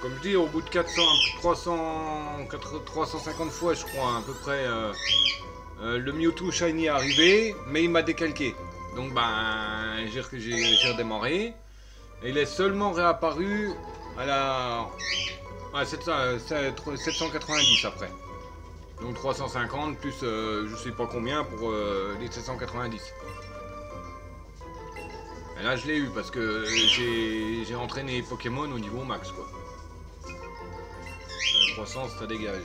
Comme je dis, au bout de 400, 300, 400, 350 fois, je crois, à peu près, euh, euh, le Mewtwo Shiny est arrivé, mais il m'a décalqué. Donc, ben, j'ai redémarré. Et il est seulement réapparu à la... à 700 euh, 790 après. Donc 350 plus euh, je sais pas combien pour euh, les 790. Et là je l'ai eu parce que j'ai j'ai entraîné Pokémon au niveau max quoi. La croissance ça dégage.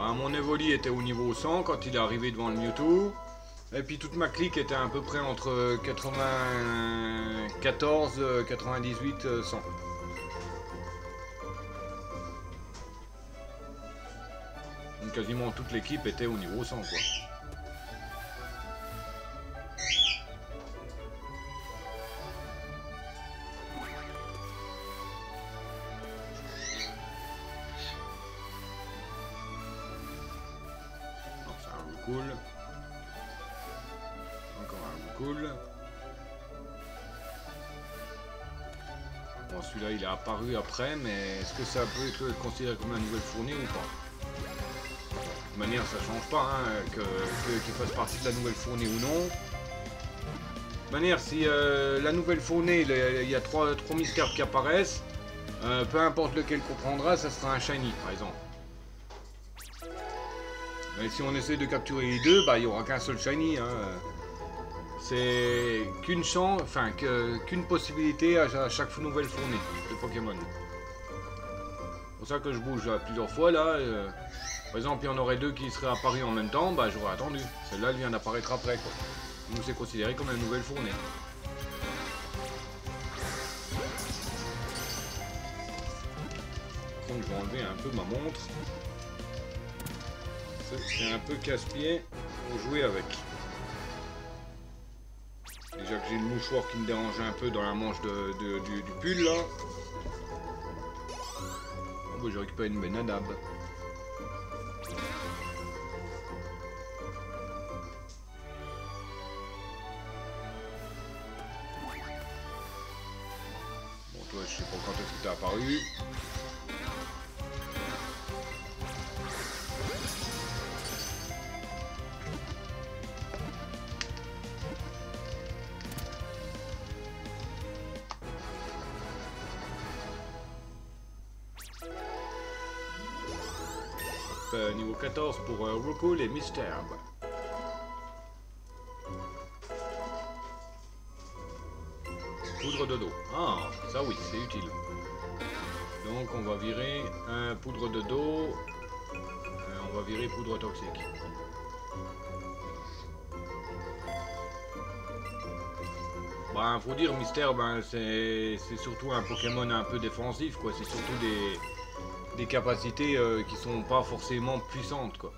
Bah mon Evoli était au niveau 100 quand il est arrivé devant le Mewtwo. Et puis toute ma clique était à peu près entre 94, euh, 98, euh, 100. Donc quasiment toute l'équipe était au niveau 100 quoi. Encore un cool. Bon, celui-là, il est apparu après, mais est-ce que ça peut être considéré comme une nouvelle fournie ou pas? De toute manière, ça change pas, hein, que, qu'il fasse partie de la nouvelle fournée ou non. De manière, si euh, la nouvelle fournée, il y a- trois, trois mystères qui apparaissent, euh, peu importe lequel qu'on prendra, ça sera un shiny, par exemple. Et si on essaie de capturer les deux, bah il n'y aura qu'un seul shiny. Hein. C'est qu'une chance, enfin qu'une possibilité à, chaque nouvelle fournée de Pokémon. C'est pour ça que je bouge à plusieurs fois là. euh, par exemple, il y en aurait deux qui seraient apparus en même temps, bah j'aurais attendu. Celle-là, elle vient d'apparaître après quoi. Donc c'est considéré comme une nouvelle fournée. Contre, je vais enlever un peu ma montre. C'est- un peu casse-pied pour jouer avec. Déjà que j'ai le mouchoir qui me dérange un peu dans la manche du, pull là. Oh, bah, j'ai récupéré une benadab. Pour euh, et Mystère. Poudre de dos. Ah, ça oui, c'est utile. Donc on va virer un poudre de dos. Euh, on va virer poudre toxique. Bah, faut dire, ben, c'est c'est surtout un Pokémon un peu défensif, quoi. C'est surtout des, des capacités euh, qui sont pas forcément puissantes, quoi.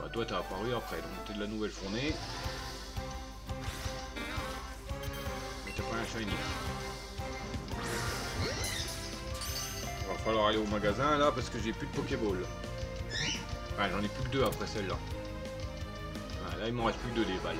Bah, toi, t'as apparu après, donc t'es de la nouvelle fournée. Mais t'as pas un shiny. Va falloir aller au magasin, là, parce que j'ai plus de Pokéball. Enfin, j'en ai plus que deux après celle-là. Ah, là, il m'en reste plus que deux des balles.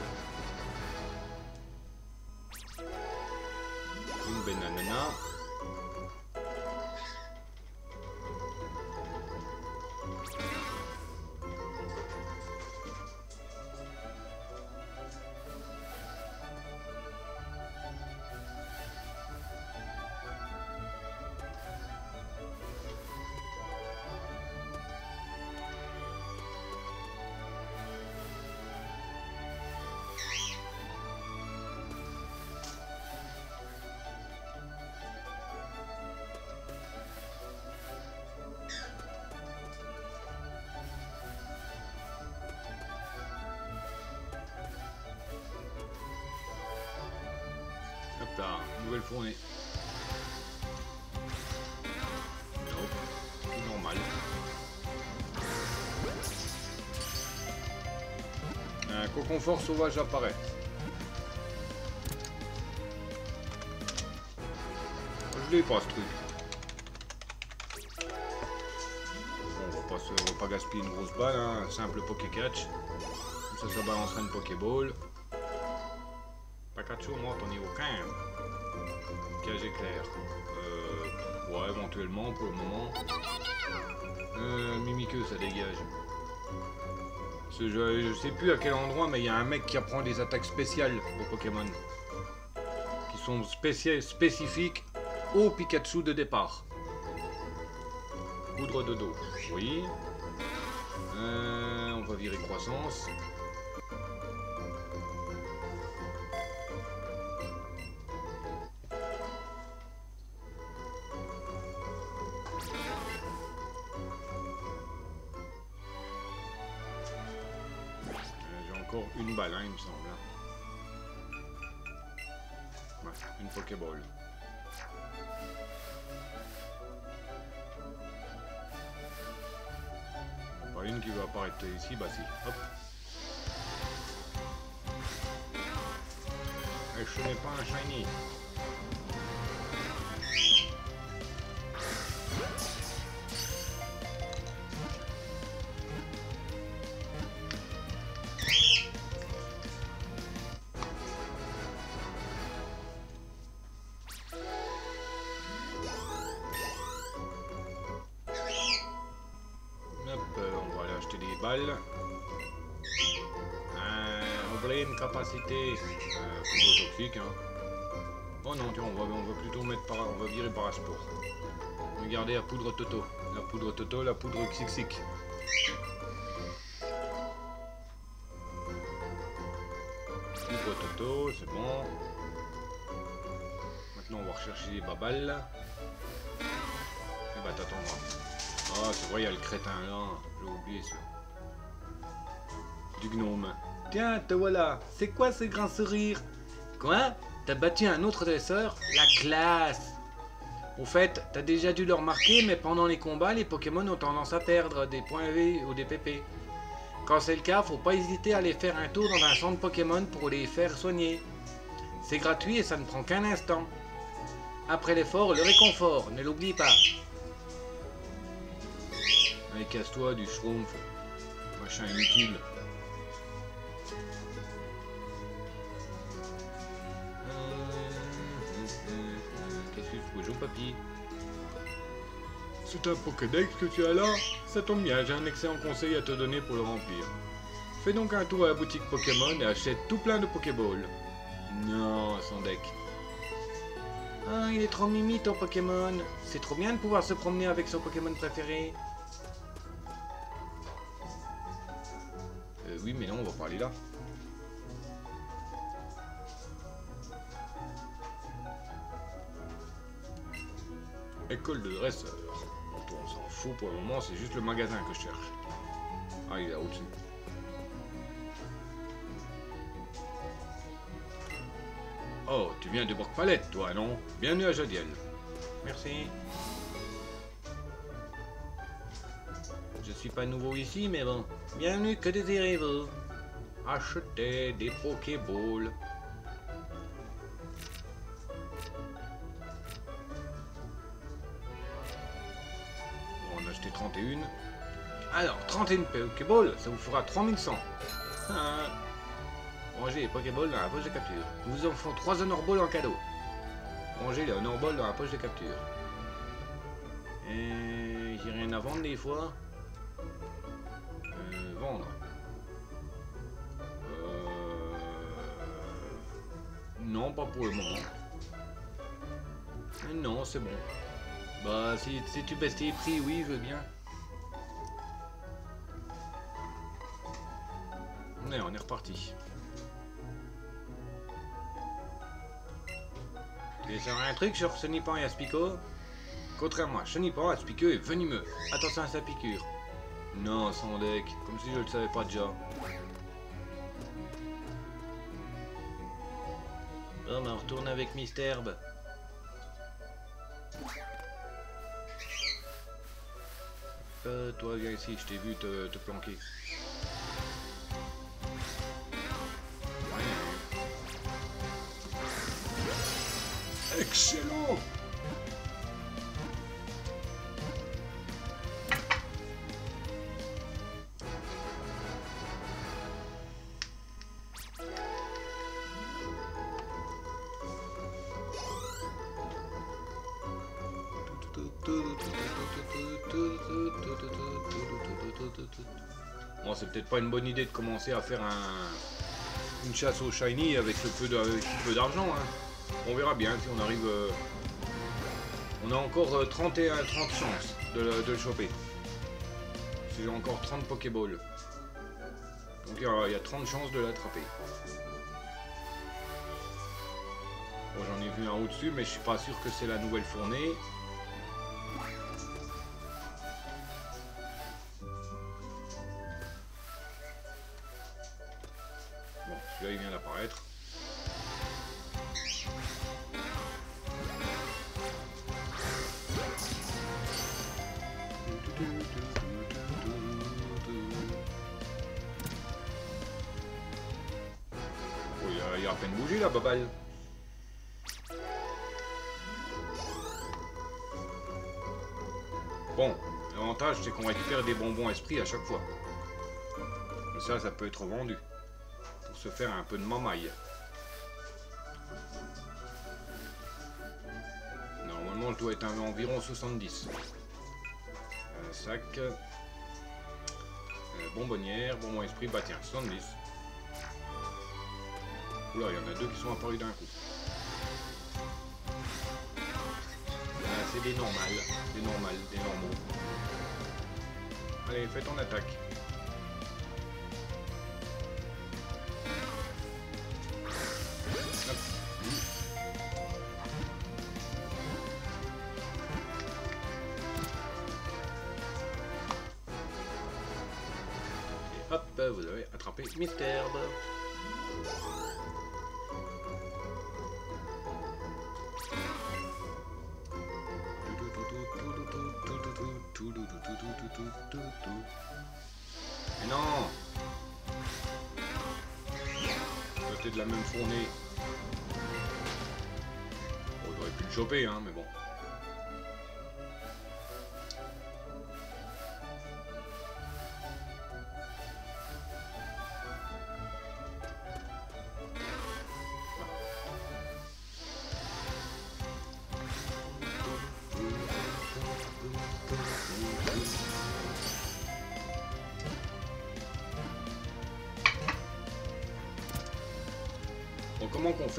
Fort sauvage apparaît. Je l'ai pas ce truc. Bon, on va pas, se- pas gaspiller une grosse balle, hein, un simple poké catch. Comme ça, ça balancera une pokéball. Pikachu monte au niveau 15. Cage éclair. Euh, ouais, éventuellement pour le moment. Euh, ça dégage. Je sais plus à quel endroit, mais il y a un mec qui apprend des attaques spéciales aux Pokémon. Qui sont spéci- spécifiques au Pikachu de départ. Poudre de dos. Oui. Euh, on va virer croissance. Ici, bah si. Hop. Et ce n'est pas un shiny. Euh. Hein. Oh non, tiens, on va, on va plutôt mettre par... On va virer par sport. Regardez la poudre Toto. La poudre Toto, la poudre Xixic. Poudre Toto, c'est bon. Maintenant, on va rechercher les babales. Eh bah, t'attendras. Ah, c'est vrai, le crétin là. J'ai oublié ça. Du gnome. Tiens, te voilà. C'est quoi ce grand sourire Quoi T'as battu un autre dresseur La classe Au fait, t'as déjà dû le remarquer, mais pendant les combats, les Pokémon ont tendance à perdre des points V ou des PP. Quand c'est le cas, faut pas hésiter à aller faire un tour dans un centre Pokémon pour les faire soigner. C'est gratuit et ça ne prend qu'un instant. Après l'effort, le réconfort, ne l'oublie pas. Allez, casse-toi du schtroumpf. Machin inutile. Papy C'est un Pokédex que tu as là Ça tombe bien, j'ai un excellent conseil à te donner pour le remplir. Fais donc un tour à la boutique Pokémon et achète tout plein de Pokéballs. Non, son deck. Ah, il est trop mimi ton Pokémon. C'est trop bien de pouvoir se promener avec son Pokémon préféré. Euh, oui, mais non, on va pas aller là. École de dresseur. Bon, on s'en fout pour le moment, c'est juste le magasin que je cherche. Ah, il est là au-dessus. Oh, tu viens de Bourg-Palette, toi, non? Bienvenue à Jodiel. Merci. Je suis pas nouveau ici, mais bon. Bienvenue, que désirez-vous? Acheter des Pokéballs. On en acheter 31. Alors, 31 Pokéballs, ça vous fera 3100. Ah. Rangez les Pokéballs dans la poche de capture. Vous en ferons 3 Honor Balls en cadeau. Rangez les Honor Balls dans la poche de capture. Et j'ai rien à vendre des fois. Euh, vendre. Euh... Non, pas pour le moment. Euh, Non, c'est bon. Bah, si, si tu baisses tes prix, oui, je veux bien. Ouais, on est reparti. Tu savoir un truc sur Sonipan et Aspico? Contrairement à Chenipan, Aspico est venimeux. Attention à sa piqûre. Non, son deck, comme si je le savais pas déjà. Bon, ben on retourne avec Misterbe. Euh, toi, viens ici, je t'ai vu te, planquer. Excellent une bonne idée de commencer à faire un, une chasse au shiny avec ce peu peu d'argent. hein. On verra bien si on arrive. euh, On a encore euh, 31, 30 chances de, le- le choper. Si j'ai encore 30 Pokéballs. Donc il y a 30 chances de l'attraper. Bon, j'en ai vu un au-dessus, mais je suis pas sûr que c'est la nouvelle fournée. Il vient d'apparaître. Oh, il a, il a à peine bougé là, Babal. Bon, l'avantage c'est qu'on récupère des bonbons esprits à chaque fois. Et ça, ça peut être vendu. Se faire un peu de mamaille. Normalement, je dois à environ 70. Un sac. Euh, bonbonnière, bonbon esprit, bah tiens, 70. Oula, il y en a deux qui sont apparus d'un coup. des normales, des normales, des normaux. Allez, fais ton attaque. Mystère. Mais non t'es de la même fournée. On aurait pu le choper, hein, mais. Bon,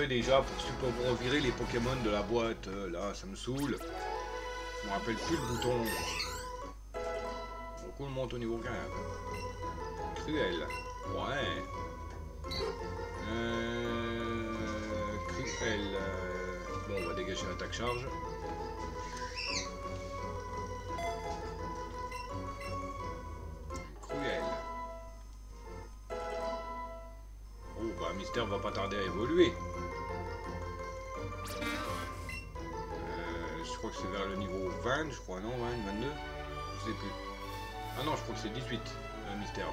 déjà pour, super- pour virer les Pokémon de la boîte euh, Là, ça me saoule. Je me rappelle plus le bouton. Bon, coup, on monte au niveau 15. Cruel. Ouais. Euh... Cruel. euh, Bon, on va dégager l'attaque charge. Cruel. Oh, bah, Mystère va pas tarder à évoluer. C'est vers le niveau 20, je crois, non 20, 22 Je sais plus. Ah non, je crois que c'est 18, euh, Mystère.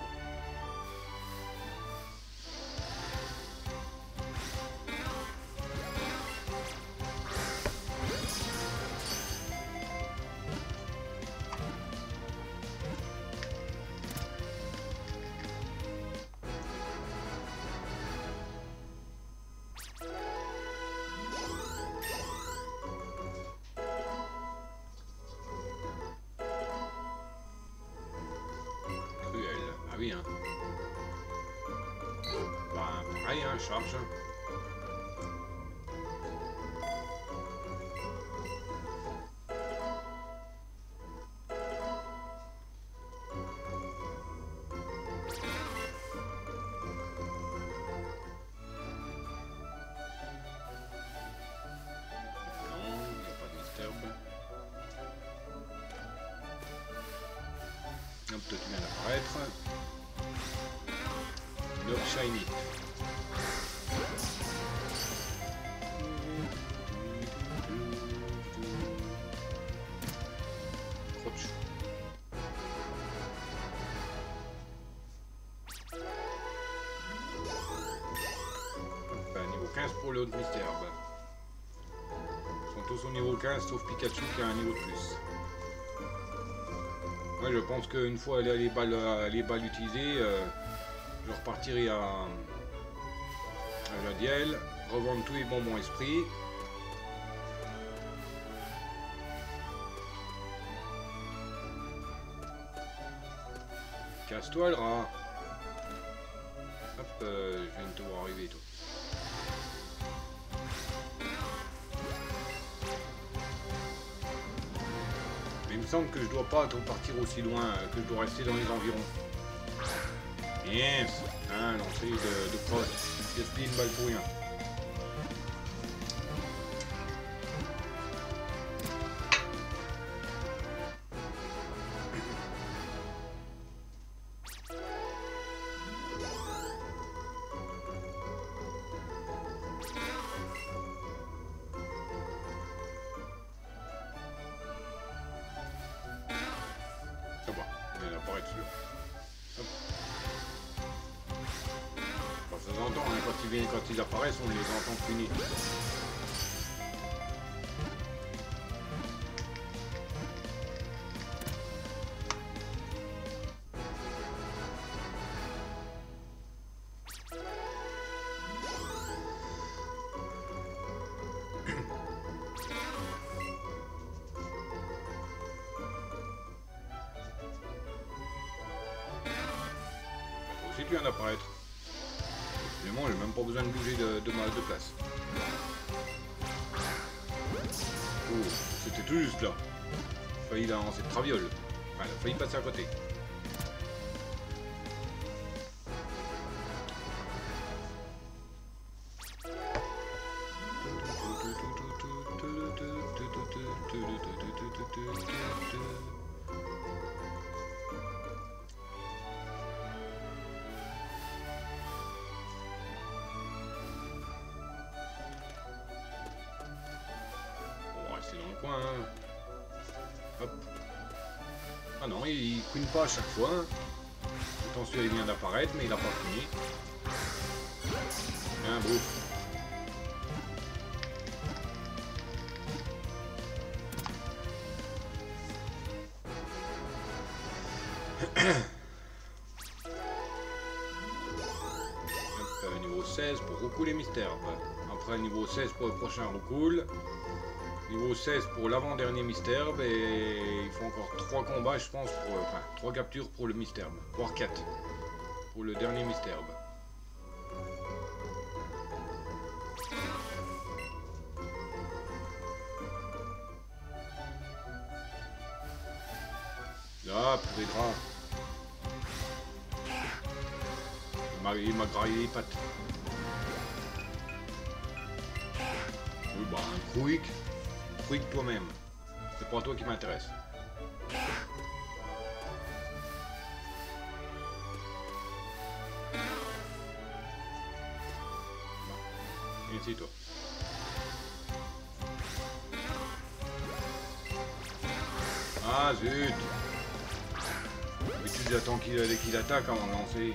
Niveau 15 pour bah. Ils sont tous au niveau 15 sauf Pikachu qui a un niveau de plus. Ouais, je pense qu'une fois les, les balles, les balles utilisées, euh, je repartirai à, à la Diel, revendre tous les bonbons esprit. Casse-toi le rat. Hop, euh, je viens de te voir arriver toi. Mais semble que je dois pas partir aussi loin, euh, que je dois rester dans les environs. Yes Hein, lancer de, de potes. Gaspille une balle pour rien? Viens d'apparaître. Finalement, j'ai même pas besoin de bouger de, de, de place. Oh. C'était tout juste là. Failli lancer de traviole. Enfin, failli passer à côté. À chaque fois. Pourtant celui-là il vient d'apparaître, mais il a pas fini. Un beau. Hop, niveau 16 pour Roucoule et Mystère. Après niveau 16 pour le prochain Roucoule. Niveau 16 pour l'avant-dernier Mystère. Et il faut encore 3 combats, je pense, pour, enfin 3 captures pour le Mystère. Voire 4 pour le dernier Mystère. Là, plus gras. Il m'a- Il m'a graillé les pattes. Oui, bah, un quick. Toi-même. C'est pas toi qui m'intéresse. Viens ici, toi. Ah, zut D'habitude, j'attends qu'il qu'il attaque avant de lancer.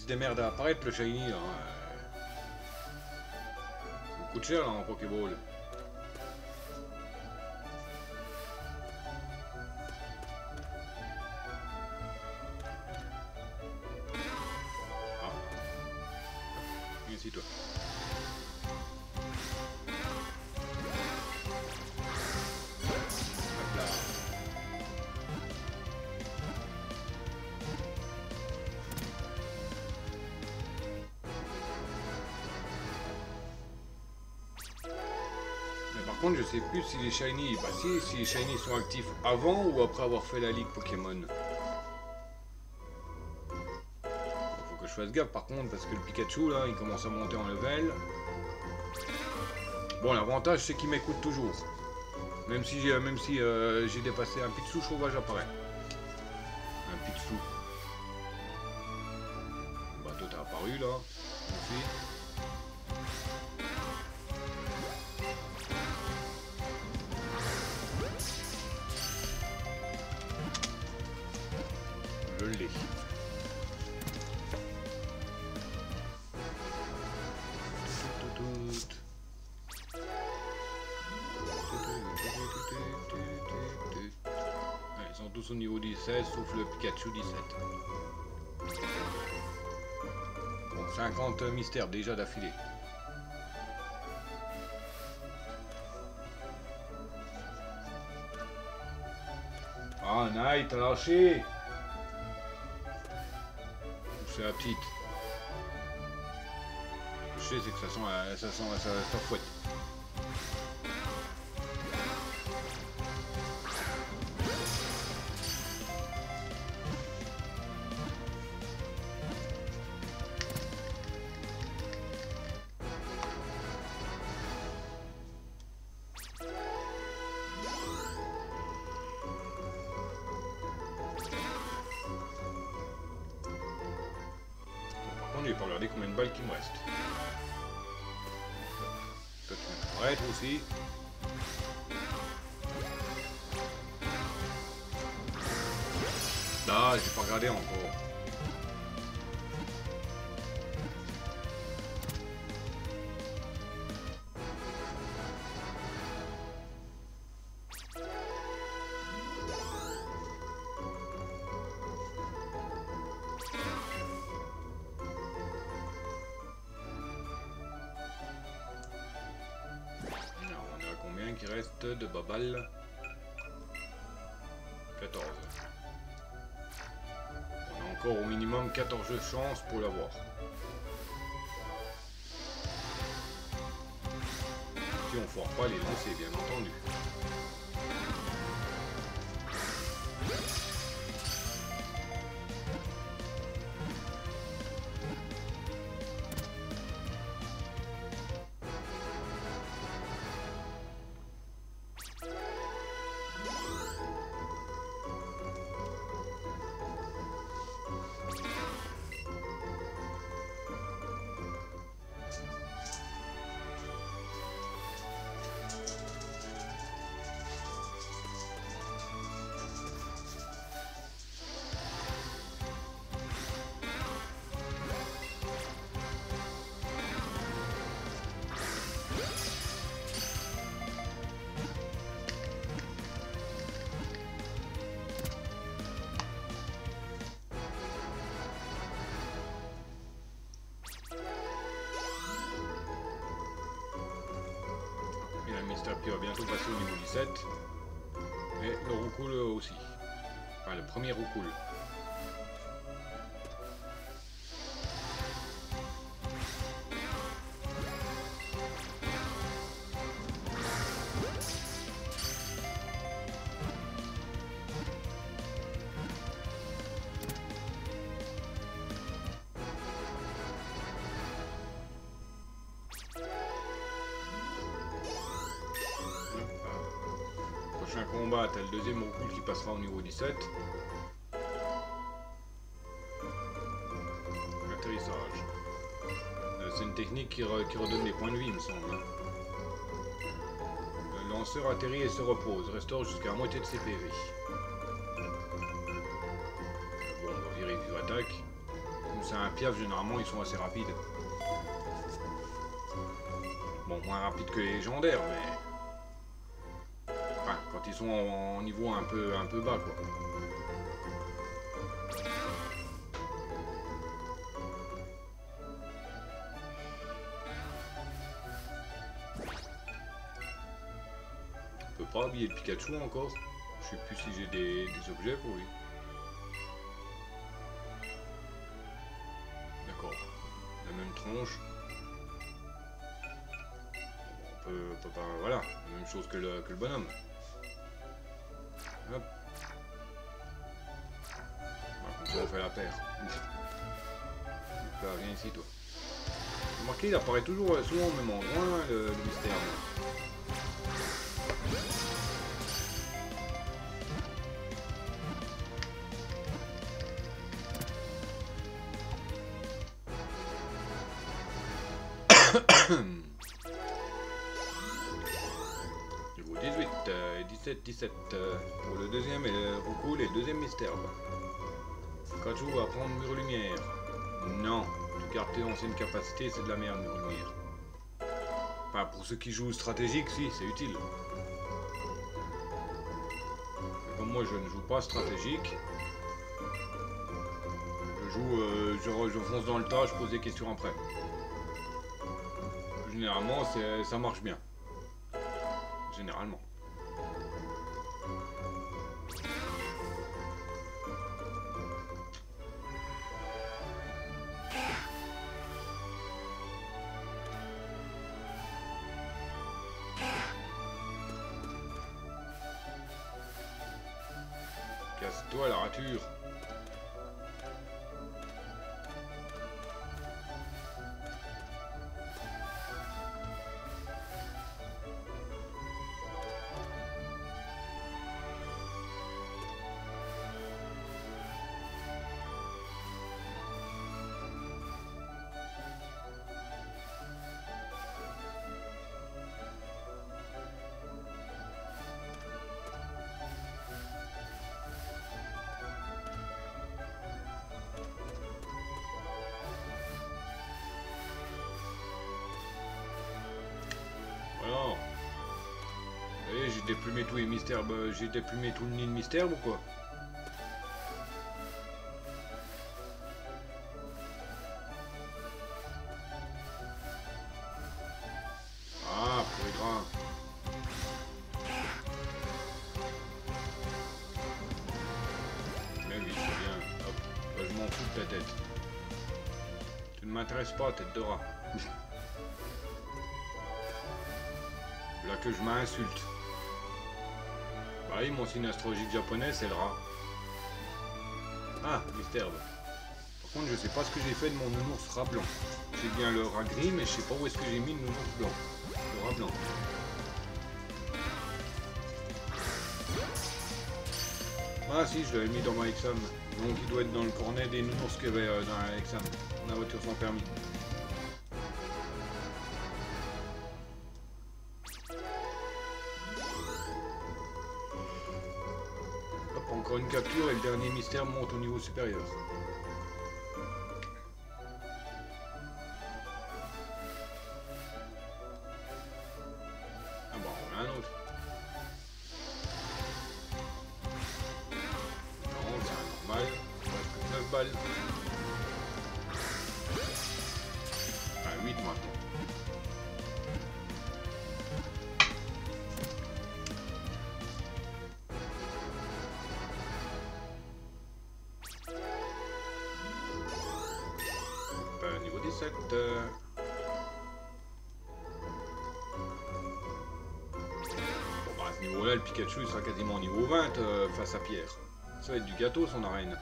Qu'il se démerde à apparaître le shiny. Là. hein. Ça coûte cher là en Pokéball. Plus si les shiny, bah si, les shiny sont actifs avant ou après avoir fait la ligue Pokémon? Faut que je fasse gaffe par contre parce que le Pikachu là, il commence à monter en level. Bon, l'avantage c'est qu'il m'écoute toujours. Même si j'ai même si euh, j'ai dépassé un Picsou sauvage apparaît. Le Pikachu 17. Bon, 50 mystères déjà d'affilée. Ah, Night, t'as lâché C'est la petite. Je sais, c'est que ça sent, la- ça sent, ça fouette. Là, j'ai pas regardé encore. Par 14 chances pour l'avoir. Si on ne foire pas les lancers, bien entendu. P va bientôt passer au niveau 17. Et le roucoule aussi. Enfin, le premier roucoule. Combat, t'as le deuxième roucoule qui passera au niveau 17. Atterrissage. Euh, C'est une technique qui, re- qui redonne des points de vie, il me semble. hein. Le lanceur atterrit et se repose, restaure jusqu'à moitié de ses PV. Bon, on va virer vue attaque. Comme c'est un piaf, généralement ils sont assez rapides. Bon, moins rapides que les légendaires, mais. En, niveau un peu, un peu bas, quoi. On peut pas habiller le Pikachu encore. Je sais plus si j'ai des, des objets pour lui. D'accord. La même tronche. On peut, on peut pas. Voilà, la même chose que le, que le bonhomme. Fait la paire. Là, viens ici toi. Remarquez, il apparaît toujours euh, souvent au même endroit, le, le mystère. *coughs* Niveau 18 euh, et 17, 17 euh, pour le deuxième et le roucoule et le deuxième mystère. Pikachu va prendre mur lumière. Non, tu gardes tes anciennes capacités, c'est de la merde mur lumière. Enfin, pour ceux qui jouent stratégique, si, c'est utile. Comme moi je ne joue pas stratégique, je joue, euh, je, je fonce dans le tas, je pose des questions après. Généralement, ça marche bien. Généralement. Bah, j'ai déplumé tout le nid de mystère ou quoi? Ah, pour les grains. Mais oui, c'est bien. Hop, bah, je m'en fous de ta tête. Tu ne m'intéresses pas, tête de rat. *laughs* Là que je m'insulte. Oui, mon signe astrologique japonais, c'est le rat. Ah, mystère. Par contre, je sais pas ce que j'ai fait de mon nounours rat blanc. J'ai bien le rat gris, mais je sais pas où est-ce que j'ai mis le nounours blanc. Le rat blanc. Ah si, je l'avais mis dans ma exam. Donc il doit être dans le cornet des nounours qu'il y avait euh, dans. La voiture sans permis. Capture et le dernier mystère monte au niveau supérieur. Il sera quasiment au niveau 20 euh, face à Pierre. Ça va être du gâteau son arène.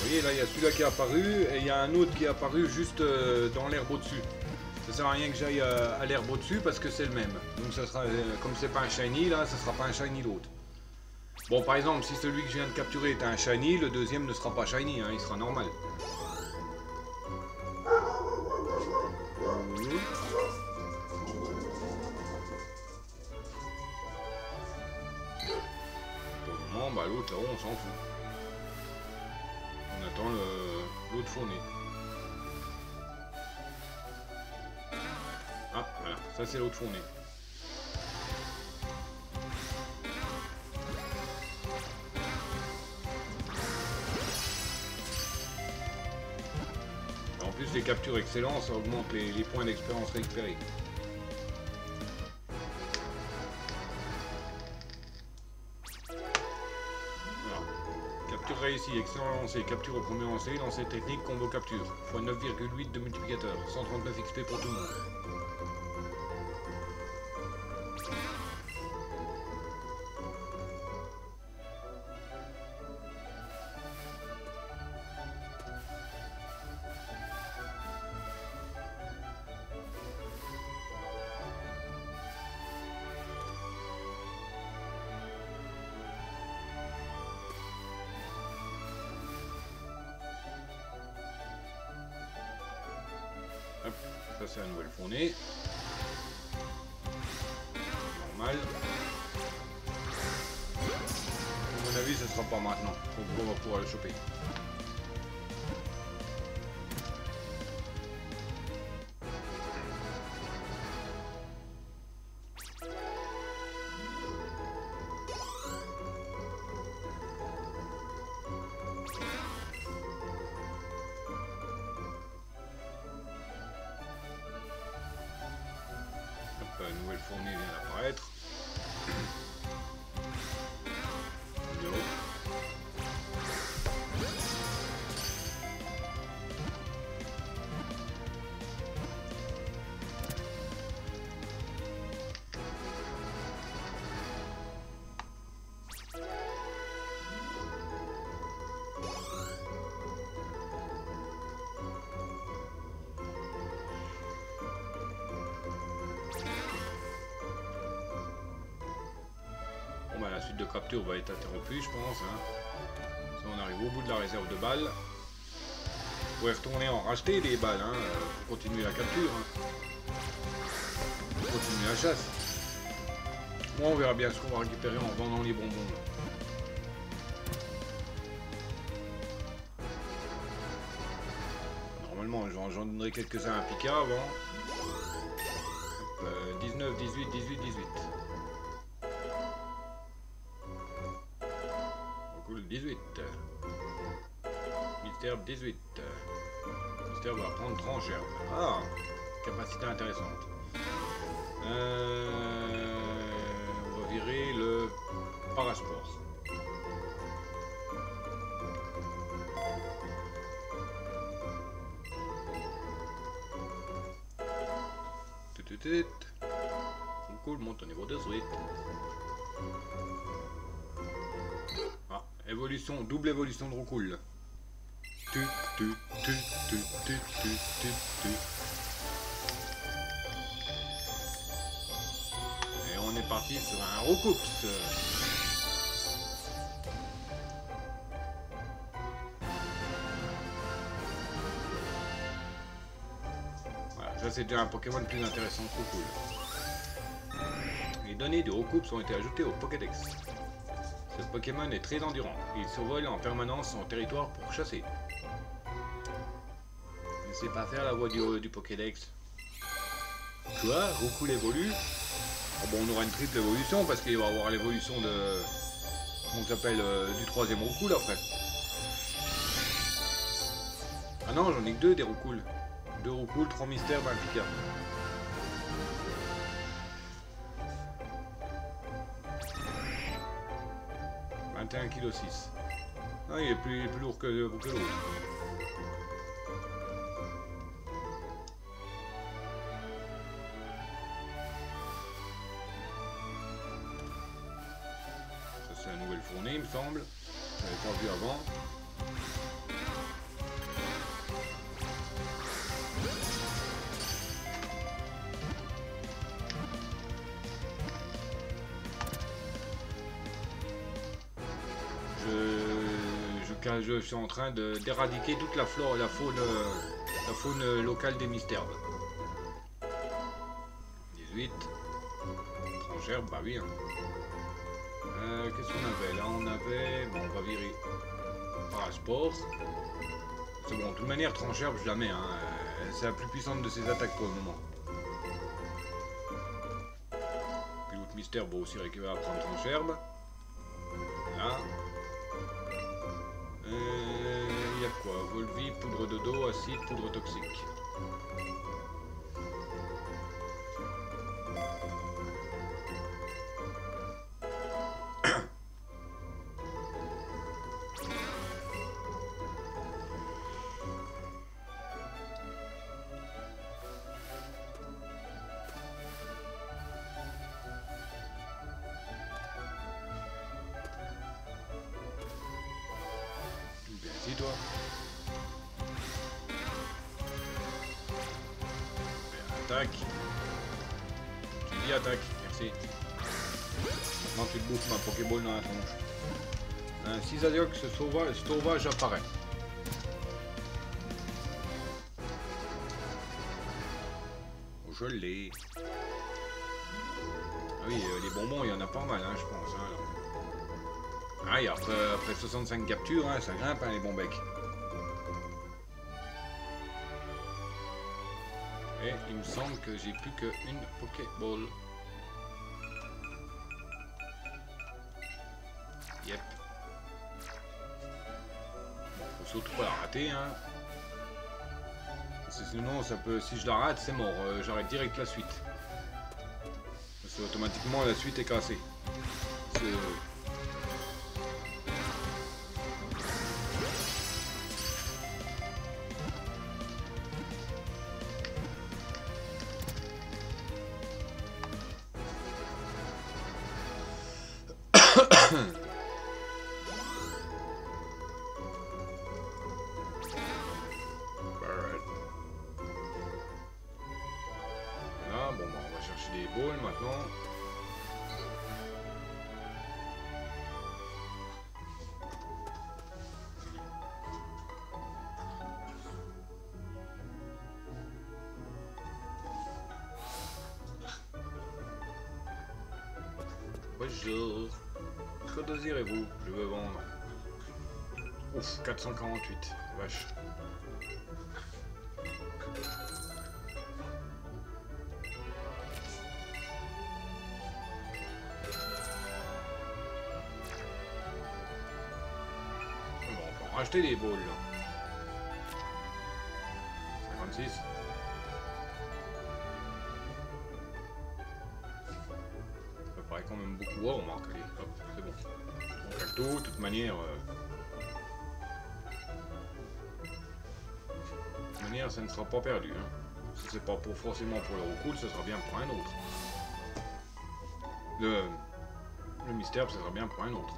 Vous voyez, là, il y a celui-là qui est apparu et il y a un autre qui est apparu juste euh, dans l'herbe au-dessus. Ça sert à rien que j'aille euh, à l'herbe au-dessus parce que c'est le même. Donc ça sera, comme c'est pas un shiny là, ça sera pas un shiny l'autre. Bon, par exemple, si celui que je viens de capturer est un shiny, le deuxième ne sera pas shiny, hein, il sera normal. Fourni. En plus, les captures excellentes, ça augmente les, les points d'expérience récupérés. Réussie, excellent lancé, capture au premier lancé, lancer technique, combo capture, x 9,8 de multiplicateur, 139 XP pour tout le monde. De capture va être interrompue je pense. Hein. On arrive au bout de la réserve de balles. Vous pouvez retourner en racheter des balles hein, pour continuer la capture. Hein. Pour continuer la chasse. On verra bien ce qu'on va récupérer en vendant les bonbons. Normalement j'en donnerai quelques-uns à avant. Hop, euh, 19, 18, 18, 18. 18. Mystère 18. Mystère va prendre transgerbe. Ah, capacité intéressante. Euh, on va virer le parasport. Tout, tout, tout. Cool, monte au niveau 18. Double évolution de Roucoule. Et on est parti sur un Roucoups. Voilà, ça c'est déjà un Pokémon plus intéressant que Roucoule. Les données du Roucoups ont été ajoutées au Pokédex. Pokémon est très endurant. Il survole en permanence son territoire pour chasser. Ne sais pas faire la voix du, Pokédex. Quoi Roucoule évolue Oh, bon, on aura une triple évolution parce qu'il va avoir l'évolution de. Comment s'appelle euh, Du troisième Roucoule après. Ah non, j'en ai que deux des Roucoules. Deux Roucoules, trois mystères, ben Pika. « 21 kg 6. Ah, il est plus, lourd que, que. Ça c'est la nouvelle fournée il me semble. Je l'avais pas vu avant. Je, suis en train d'éradiquer toute la flore, la faune, euh, la faune locale des mystères. 18. Tranchère, bah oui. hein. Euh, Qu'est-ce qu'on avait là? On avait. Bon, on va virer. Parasport. C'est bon, de toute manière, Trancherbe, je la mets. Hein. Euh, C'est la plus puissante de ses attaques pour le moment. Pilote mystère, bon, aussi récupérer à prendre Trancherbe. Là. Poudre de dos, acide, poudre toxique. Cisadox sauvage, sauvage apparaît. Je l'ai. Ah oui, euh, les bonbons, il y en a pas mal, hein, je pense. hein. Ah, et après, après 65 captures, hein, ça grimpe, hein, les bons becs. Et il me semble que j'ai plus qu'une Pokéball. Hein. Sinon, ça peut, si je la rate, c'est mort. Euh, J'arrête direct la suite. Parce que automatiquement, la suite est cassée. Bonjour. Que désirez-vous Je veux vendre? Ouf, 448. Vache. Bon, on peut en racheter des balles pas perdu. Hein. Si c'est pas pour, forcément pour le recool, ce sera bien pour un autre. Le mystère, ce sera bien pour un autre.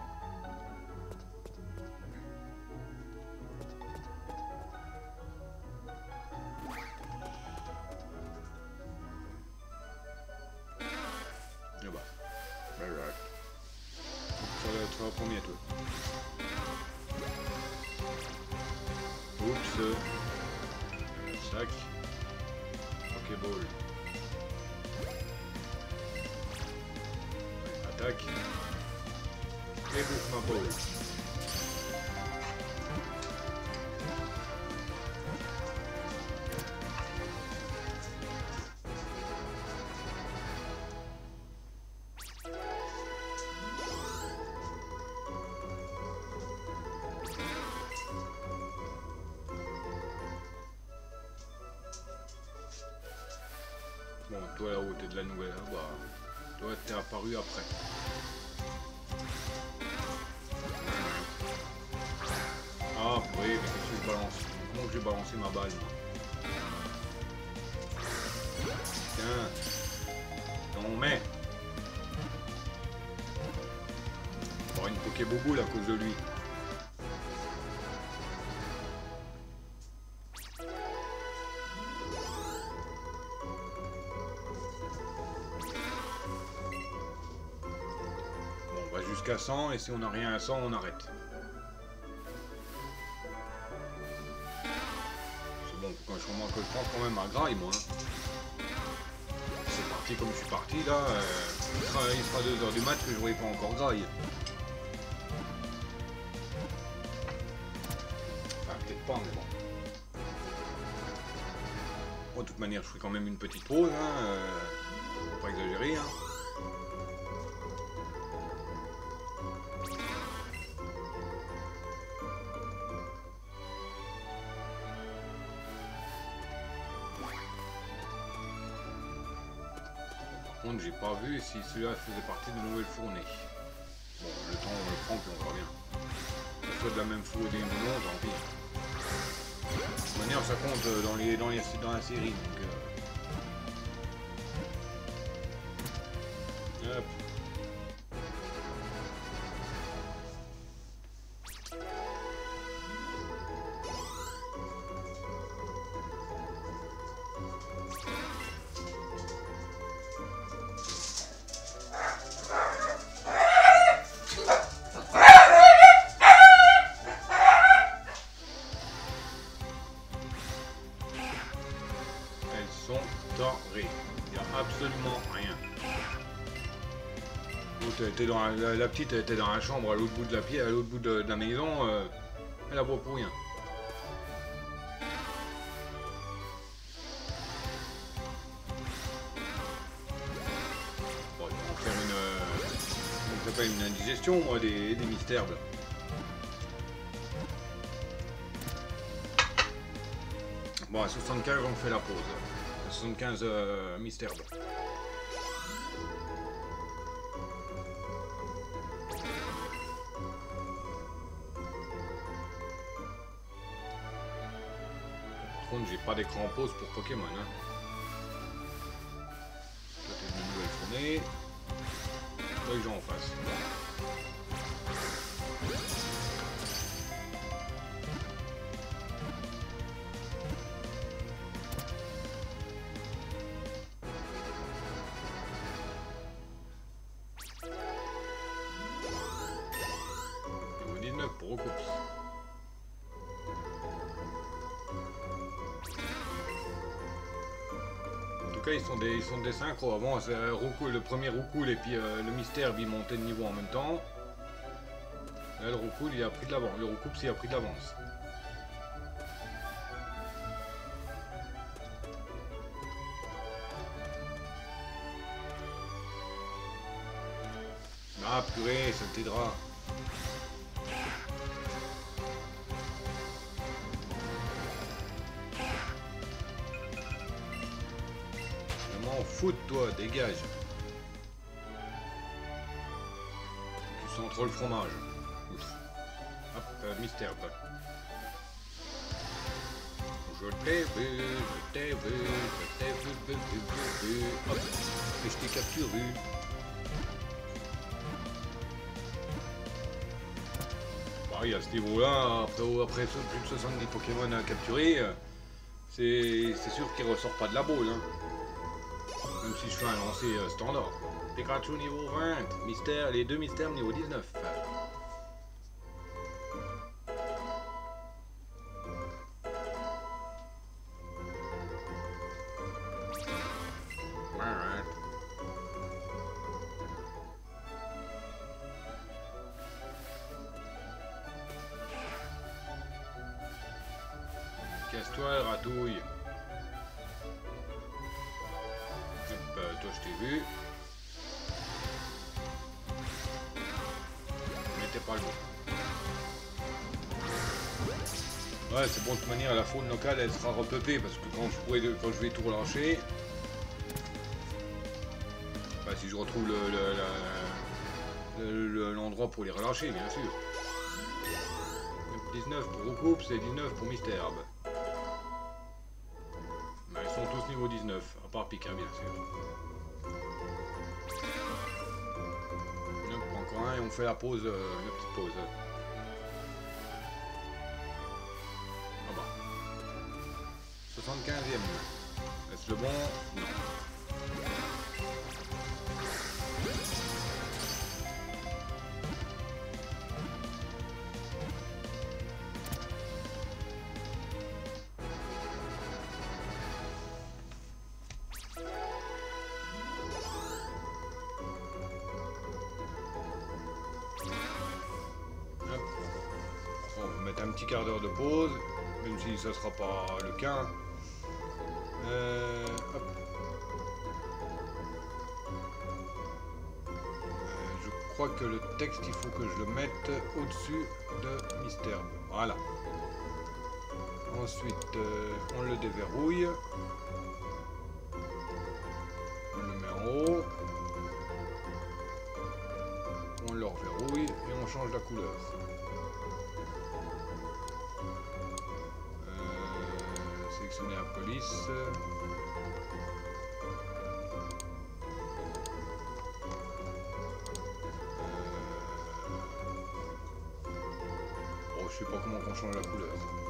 Jusqu'à 100 et si on n'a rien à 100, on arrête. C'est bon, quand je remarque que je pense quand même à graille, moi. hein. C'est parti comme je suis parti, là. euh, il, sera, il sera 2h du mat que je voyais pas encore graille. Enfin, peut-être pas, mais bon. Bon, de toute manière, je ferai quand même une petite pause, hein. euh, pas exagérer, hein. J'ai pas vu si celui-là faisait partie de nouvelles fournées. Bon, le temps, on le prend, puis on verra bien. Soit de la même fournée ou non, tant pis. De toute manière, ça compte euh, dans, les, dans, les, dans la série, La, petite était dans la chambre à l'autre bout de la pied, à l'autre bout de, la maison. euh, elle a voit pour rien. Bon, vont faire une. euh, s'appelle une indigestion, des, mystères. Bon, à 75, on fait la pause. À 75 euh, mystères. Pas d'écran pause pour Pokémon. Hein. Ils sont des, ils sont des synchros. Avant, euh, Roucoule- le premier Roucoule et puis euh, le Mystère, il montait de niveau en même temps. Là, le Roucoule, il a pris de l'avance. Le Roucoups, il a pris de l'avance. Ah, purée, ça t'aidera. De toi, dégage. sans trop le fromage. Hop, euh, mystère. Je t'ai vu, je t'ai vu, je t'ai vu, vu, vu, vu, vu. Hop, et je t'ai capturé. Pareil, à ce niveau-là, après, plus de 70 Pokémon à capturer, euh, c'est c'est sûr qu'il ressort pas de la boule. Hein. Si je fais un lancer euh, standard. Pikachu niveau 20, mystère, les deux mystères niveau 19. De toute manière, la faune locale, elle sera repeuplée, parce que quand je, pourrai, quand je vais tout relâcher, bah, si je retrouve le- le- la- l'endroit pour les relâcher, bien sûr. 19 pour Recoupe, c'est 19 pour Mystère. Bah, ils sont tous niveau 19, à part Pika, bien sûr. Encore un et on fait la pause, euh, une petite pause. Euh. Euh, je crois que le texte, il faut que je le mette au-dessus de Mystère. Voilà. Ensuite, euh, on le déverrouille. Sélectionner la police. Euh, Oh, je sais pas comment on change la couleur.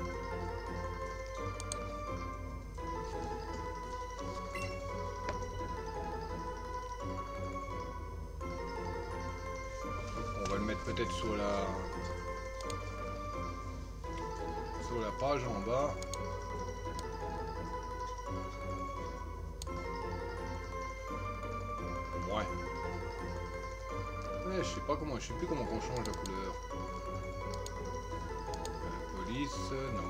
Sais pas comment, je sais plus comment on change la couleur. Euh, police, non.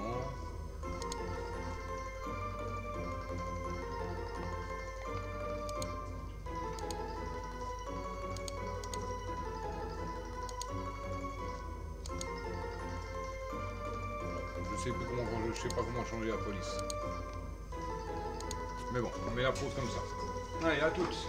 Je sais plus comment, je sais pas comment changer la police. Mais bon, on met la pause comme ça. Allez, à toutes.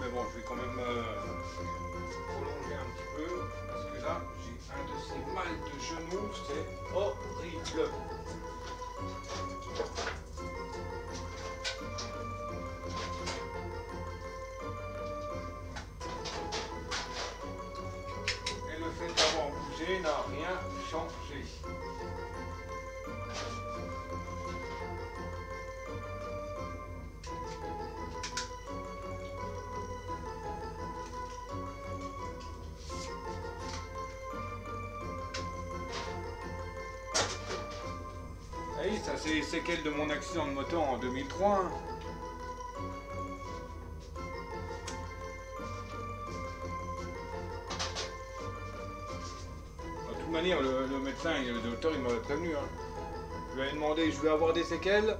mais bon, je vais quand même euh, prolonger un petit peu, parce que là, j'ai un de ces mal de genoux, c'est horrible. C'est les séquelles de mon accident de moto en 2003. hein. De toute manière, le, médecin et le docteur, il m'avait prévenu. hein. Je lui avais demandé, je vais avoir des séquelles.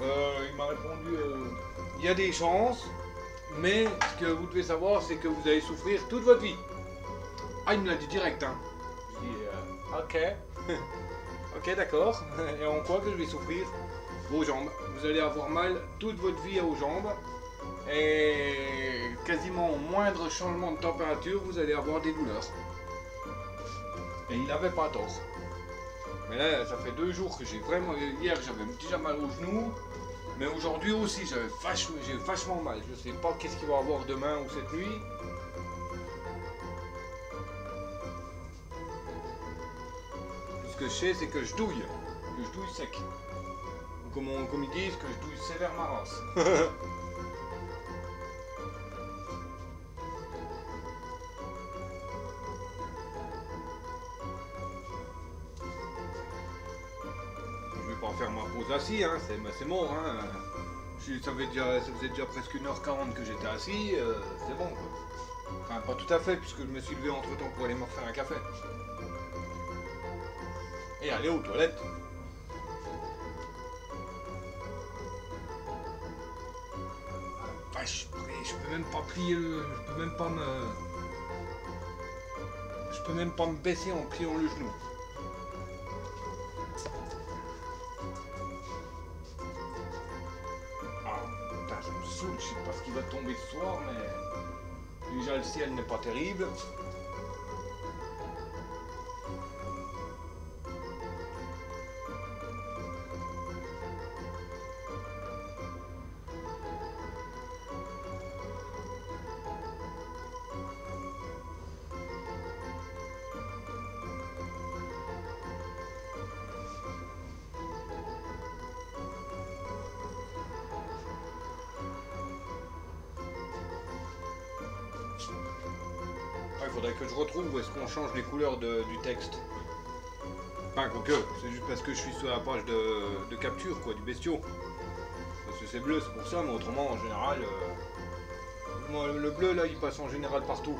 Euh, il m'a répondu, euh, il y a des chances, mais ce que vous devez savoir, c'est que vous allez souffrir toute votre vie. Ah, il me l'a dit direct, hein. Je euh, ok. *laughs* ok, d'accord. *laughs* Et en quoi que je vais souffrir Vos jambes. Vous allez avoir mal toute votre vie aux jambes. Et quasiment au moindre changement de température, vous allez avoir des douleurs. Et il n'avait pas tort. Mais là, ça fait deux jours que j'ai vraiment. Hier, j'avais déjà mal au genou. Mais aujourd'hui aussi, j'ai vachement mal. Je sais pas qu'est-ce qu'il va avoir demain ou cette nuit. C'est que je douille. Que je douille sec. Ou comme, ils disent, que je douille sévère ma race. *laughs* Je vais pas faire ma pause assis, hein, c'est bon. Hein. Ça, ça faisait déjà presque 1h40 que j'étais assis, euh, c'est bon. Enfin, pas tout à fait, puisque je me suis levé entre temps pour aller me refaire un café. Et aller aux toilettes. Je peux même pas plier le. Je peux même pas me. Je peux même pas me baisser en pliant le genou. Ah, je sais pas ce qui va tomber ce soir, mais déjà le ciel n'est pas terrible. Change les couleurs de- du texte. Enfin, quoique, c'est juste parce que je suis sur la page de, de capture, quoi, du bestiau. Parce que c'est bleu, c'est pour ça, mais autrement, en général, euh, le bleu, là, il passe en général partout.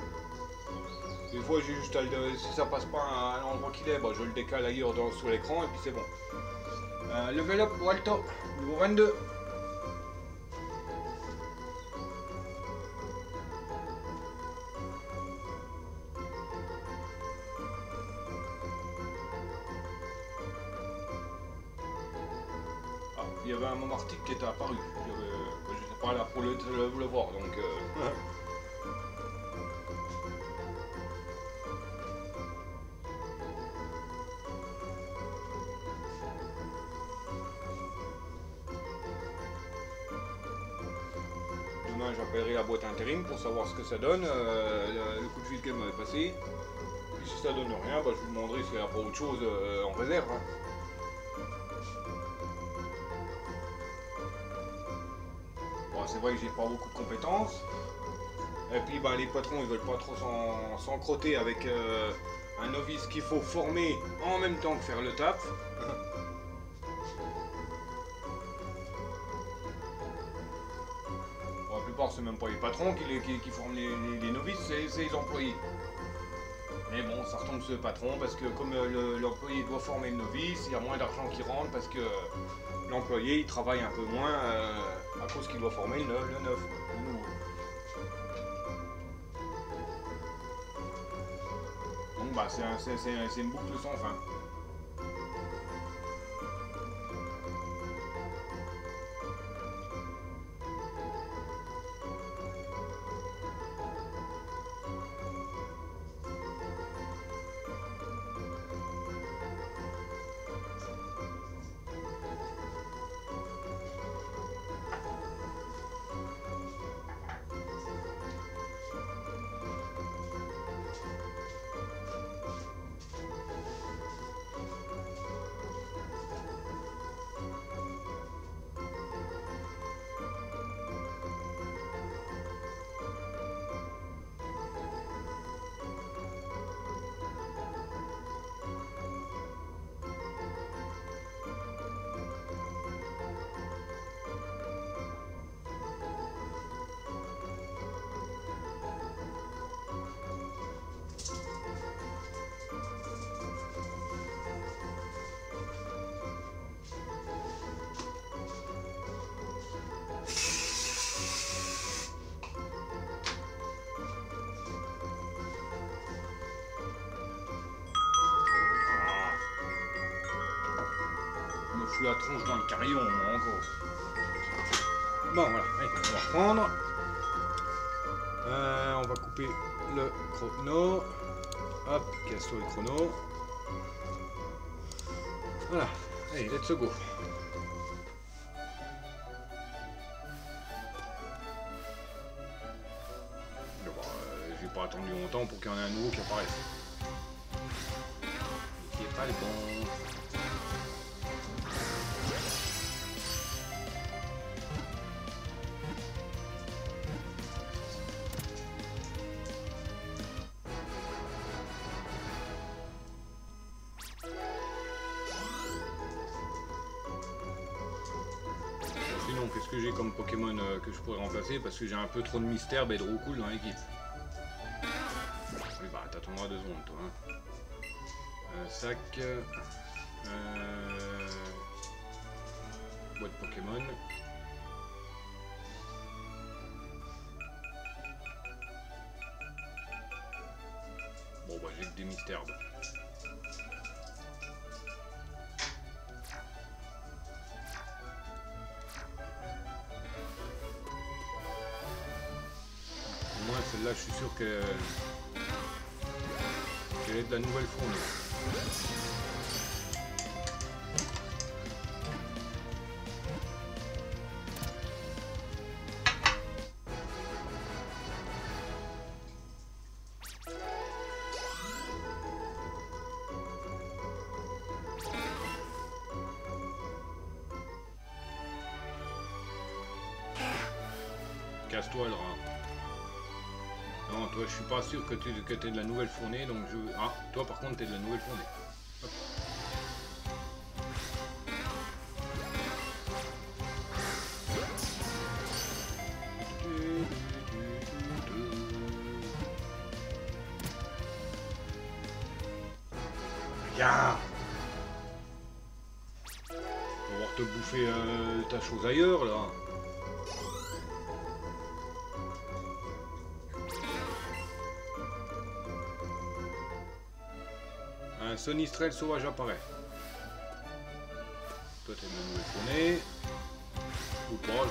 Des fois, j'ai juste à le- si ça passe pas à l'endroit qu'il est, bah, je le décale ailleurs dans, sur l'écran, et puis c'est bon. Euh, level up, Walter, niveau 22. Boîte intérim pour savoir ce que ça donne, euh, le, coup de fil qu'elle m'avait passé. Et si ça donne rien, bah, je lui demanderai s'il n'y a pas autre chose euh, en réserve. hein. Bon, c'est vrai que j'ai pas beaucoup de compétences. Et puis bah, les patrons ils veulent pas trop s'en- s'encrotter avec euh, un novice qu'il faut former en même temps que faire le taf. Patrons qui, forment les, novices, c'est les employés. Mais bon, ça retombe sur le patron parce que comme euh, le- l'employé doit former le novice, il y a moins d'argent qui rentre parce que l'employé il travaille un peu moins euh, à cause qu'il doit former le, neuf-. Donc bah c'est une boucle sans fin. La tronche dans le carillon, moi, encore. Bon, voilà, allez, on va reprendre. Euh, on va couper le chrono. Hop, casse-toi le chrono. Voilà, allez, let's go. Bon, euh, J'ai pas attendu longtemps pour qu'il y en ait un nouveau qui apparaisse. Comme Pokémon euh, que je pourrais remplacer Parce que j'ai un peu trop de mystère et de cool dans l'équipe. Oui, bah, t'attendras deux secondes, toi. Hein. Un sac. Je suis sûr que qu'elle est de la nouvelle fournée. Que tu que aies de la nouvelle fournée, donc je... Ah, toi, par contre, t'es de la nouvelle fournée. Viens On va te bouffer euh, ta chose ailleurs, Sonistrel sauvage apparaît. Toi t'es nouvelle fournée. Ou pas,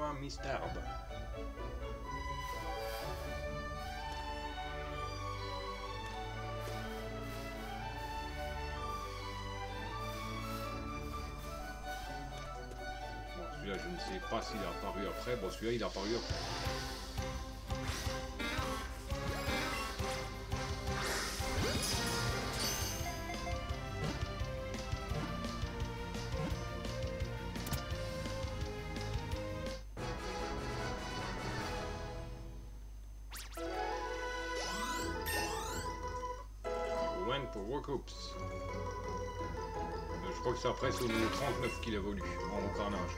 80 Mistarb. Bon, celui-là, je ne sais pas s'il est apparu après. Bon, celui-là, il est apparu après. Je crois que c'est après, c'est au niveau 39 qu'il évolue en carnage.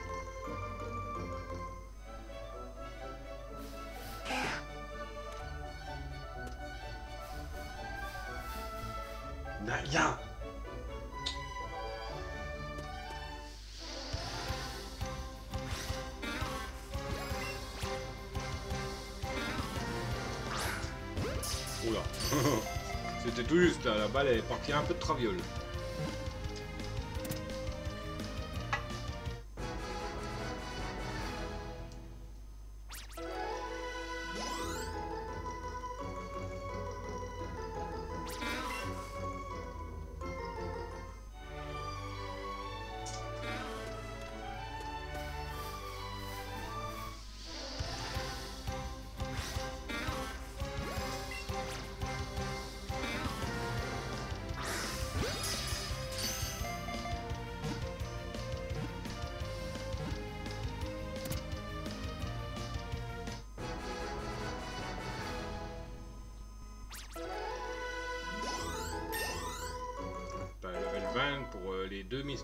Elle est partie un peu de traviole.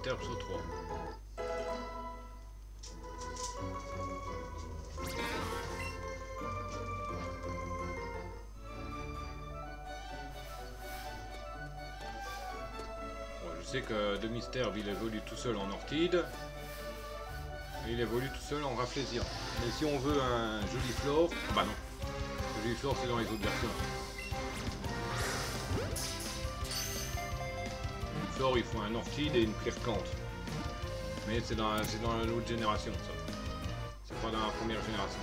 Mystères sur 3. Bon, je sais que de mystère il évolue tout seul en ortide. Et il évolue tout seul en raflésia. Mais si on veut un joli flore, ah bah non. Le joli flore c'est dans les autres versions. Flore il faut un ortide et une piercante. Mais c'est dans, dans l'autre génération ça. C'est pas dans la première génération.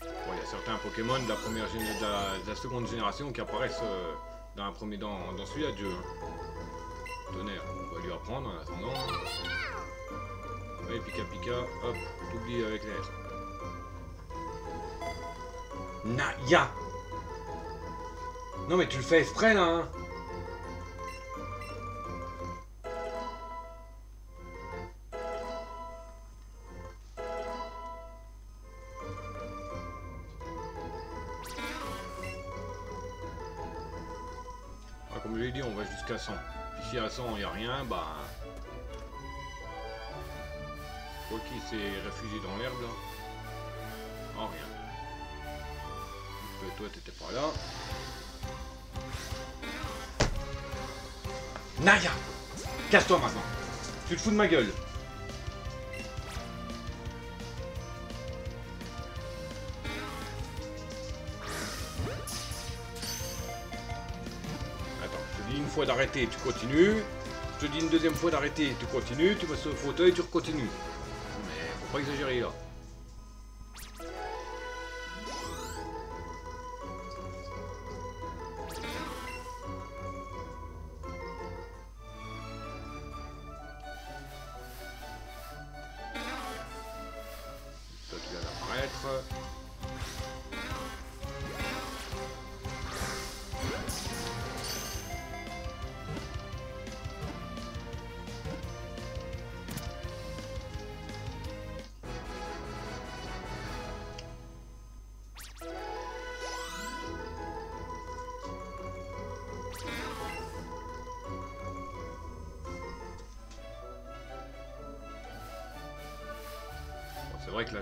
Bon, il y a certains Pokémon de la, première de la, de la seconde génération qui apparaissent euh, dans, un premier, dans, dans celui-là de jeu. hein. Tonnerre, on va lui apprendre en attendant. Ouais, Pika Pika, hop, t'oublies avec l'air. Naya Non mais tu le fais exprès là hein toi t'étais pas là. Naya Casse-toi maintenant Tu te fous de ma gueule Attends, je te dis une fois d'arrêter, tu continues. Je te dis une deuxième fois d'arrêter, tu continues. Tu vas sur le fauteuil, tu recontinues. Mais faut pas exagérer là.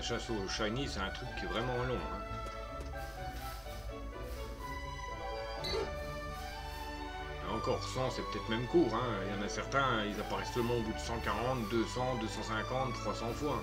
Chasse au shiny, c'est un truc qui est vraiment long. hein. Et encore 100, c'est peut-être même court. hein. Il y en a certains, ils apparaissent seulement au bout de 140, 200, 250, 300 fois.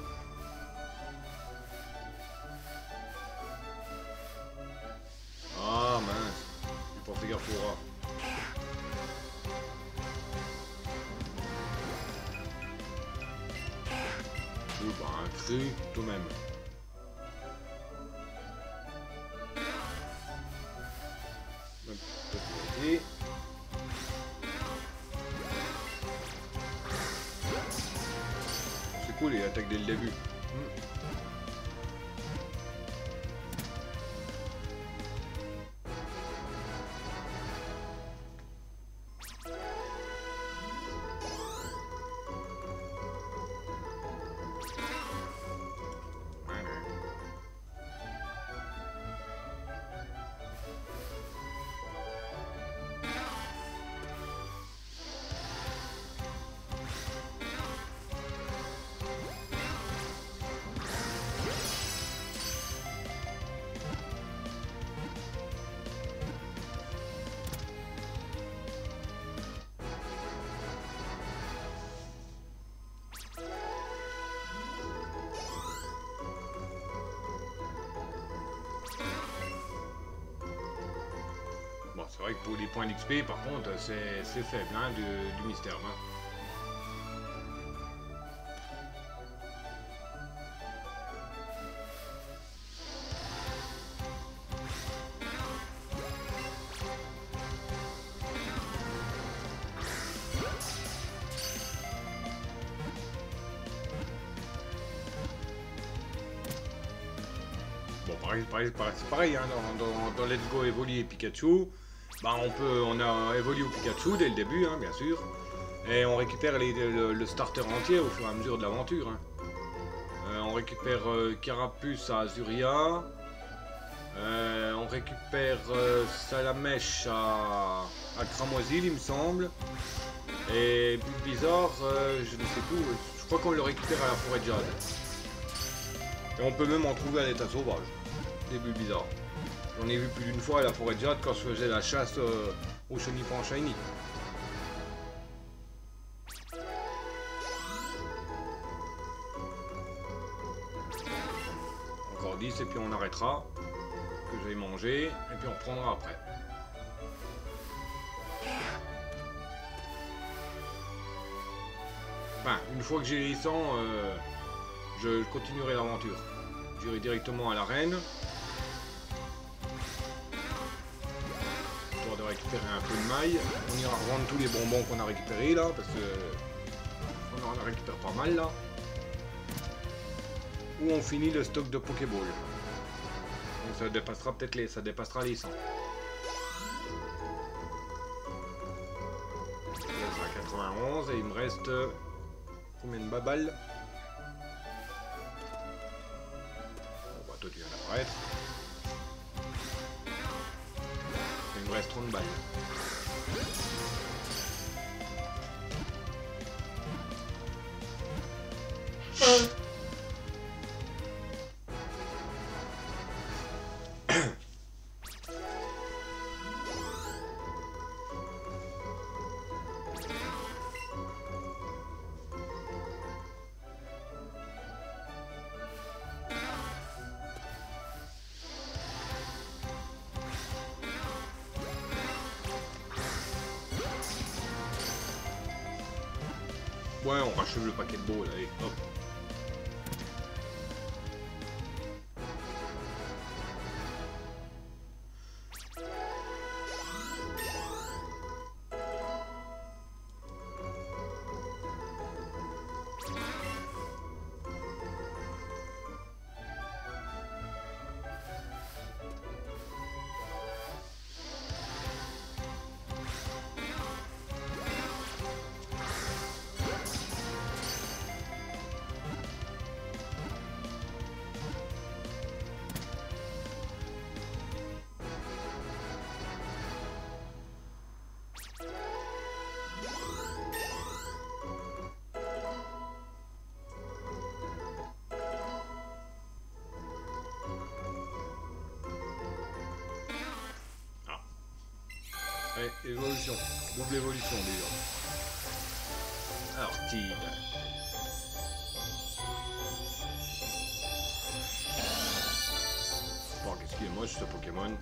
Pour les points d'XP, par contre, c'est faible, hein, du, mystère. Bon, pareil, pareil, pareil, c'est pareil, hein, dans, dans- dans Let's Go Evoli et Pikachu, bah on peut, on a Evoli au Pikachu dès le début, hein, bien sûr, et on récupère le, starter entier au fur et à mesure de l'aventure. hein. Euh, on récupère euh, Carapuce à Azuria, euh, on récupère Salamèche à, à Cramoisil, il me semble, Et but bizarre, euh, je ne sais plus, je crois qu'on le récupère à la forêt de jade. Et on peut même en trouver à l'état sauvage, des bulles bizarres. J'en ai vu plus d'une fois à la forêt de jade quand je faisais la chasse euh, au chenipan shiny. Encore 10 et puis on arrêtera. Que j'aille manger et puis on reprendra après. Enfin, une fois que j'ai les 100, euh, je continuerai l'aventure. J'irai directement à l'arène. Histoire récupérer un peu de maille. On ira revendre tous les bonbons qu'on a récupérés là, parce que on en récupère pas mal là. Ou on finit le stock de Pokéball. Donc ça dépassera peut-être les. ça dépassera les 100. Là, c'est à 91 et il me reste combien de babales Bon bah toi tu viens me reste 30 balles. Ouais, on rachève le paquet de balles, évolution. Double évolution déjà. Alors, Tid. Bon, qu'est-ce qu'il est moche ce Pokémon?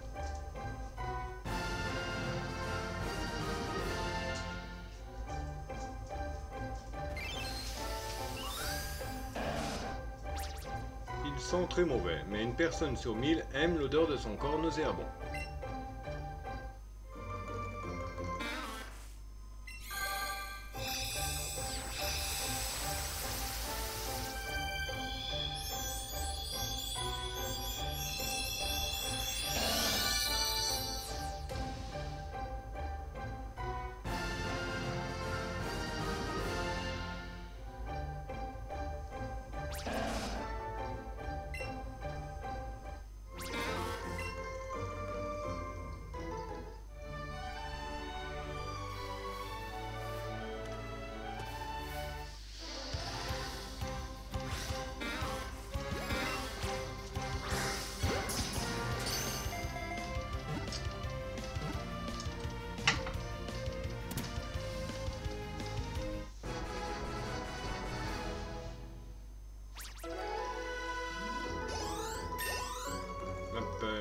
Il sent très mauvais, mais une personne sur mille aime l'odeur de son corps nauséabond.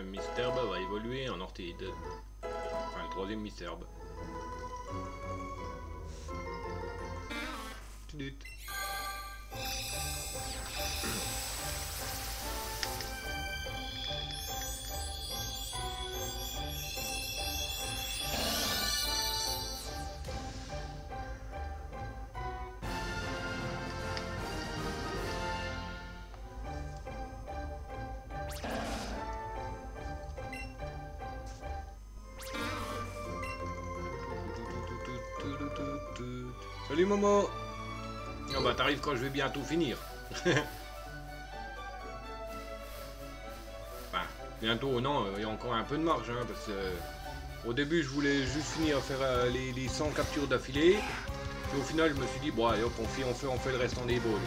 Misterbe va évoluer en Ortide. Enfin, le troisième Misterbe. Salut Momo Ah bah t'arrives quand je vais bientôt finir. enfin, *laughs* bientôt, non, il y a encore un peu de marge, hein, parce que... Au début, je voulais juste finir à faire euh, les, les 100 captures d'affilée. Puis au final, je me suis dit, bon, allez, hop, on fait, on fait, on fait le reste en débrouille.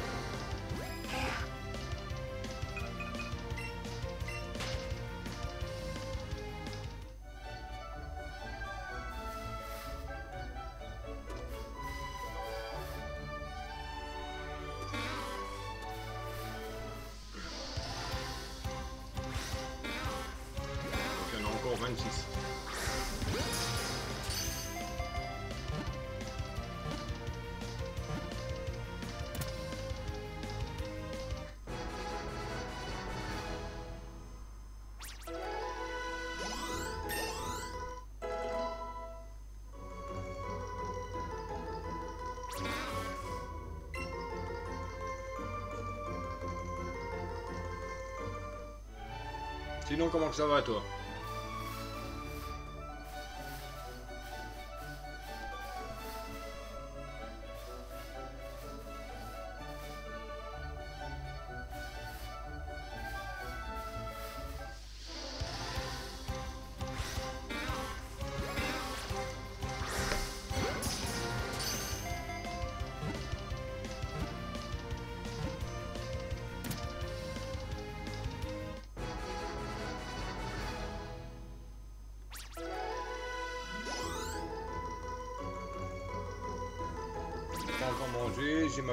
Sinon, comment que ça va, toi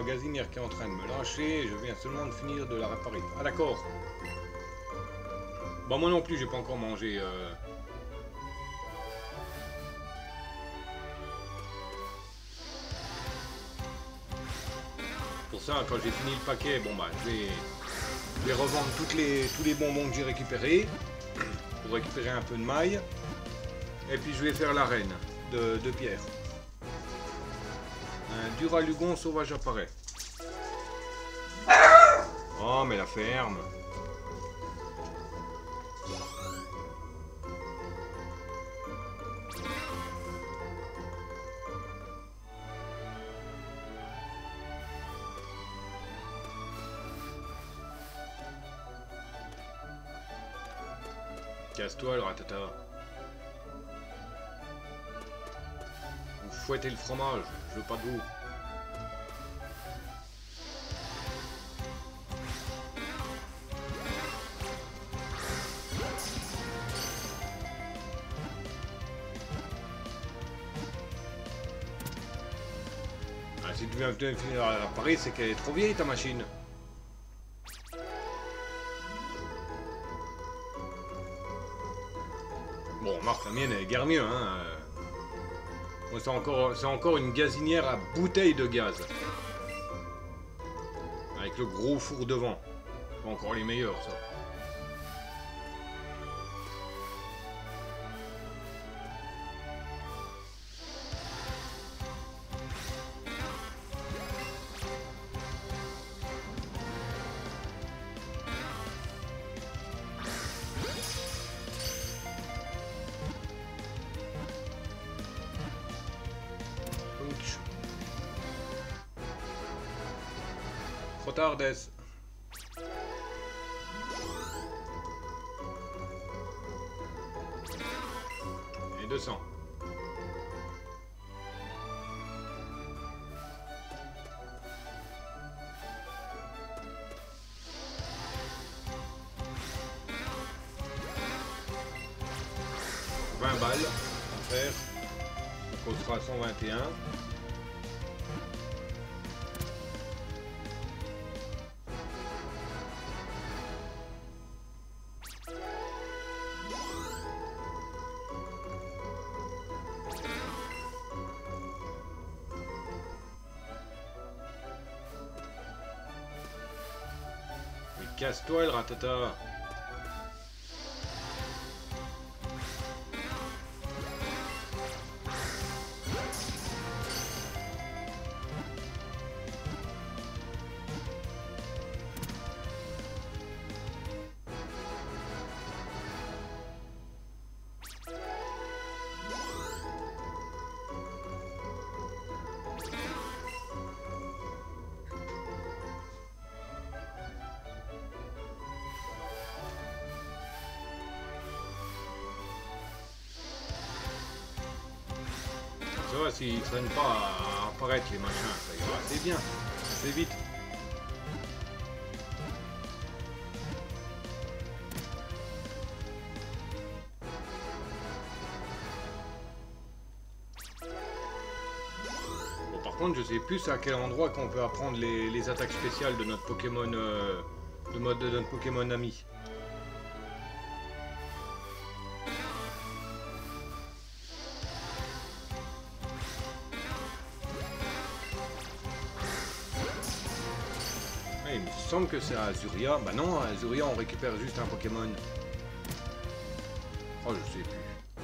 qui est en train de me lâcher, je viens seulement de finir de la réparer. Ah d'accord. Bon moi non plus j'ai pas encore mangé. euh. Pour ça quand j'ai fini le paquet, bon bah je vais, je vais revendre les, tous les bonbons que j'ai récupérés pour récupérer un peu de maille. Et puis je vais faire l'arène de pierre. Duralugon sauvage apparaît. Oh, mais la ferme. Casse-toi, le ratata. Vous fouettez le fromage, je veux pas de vous. À réparer, c'est qu'elle est trop vieille ta machine. Bon, Marc, la mienne est guère mieux, hein. c'est encore, c'est encore une gazinière à bouteille de gaz. Avec le gros four devant. Pas encore les meilleurs, ça. Trop tard, Des. Et 200. Vingt balles à faire. Ça costera 121. Mais casse-toi le s'ils traînent pas à disparaître les machins, ça ira assez bien, assez vite. Bon, par contre, je sais plus à quel endroit qu'on peut apprendre les, attaques spéciales de notre Pokémon, euh, de de notre Pokémon ami. Que c'est Azuria. Bah non, Azuria on récupère juste un Pokémon. Oh, je sais plus.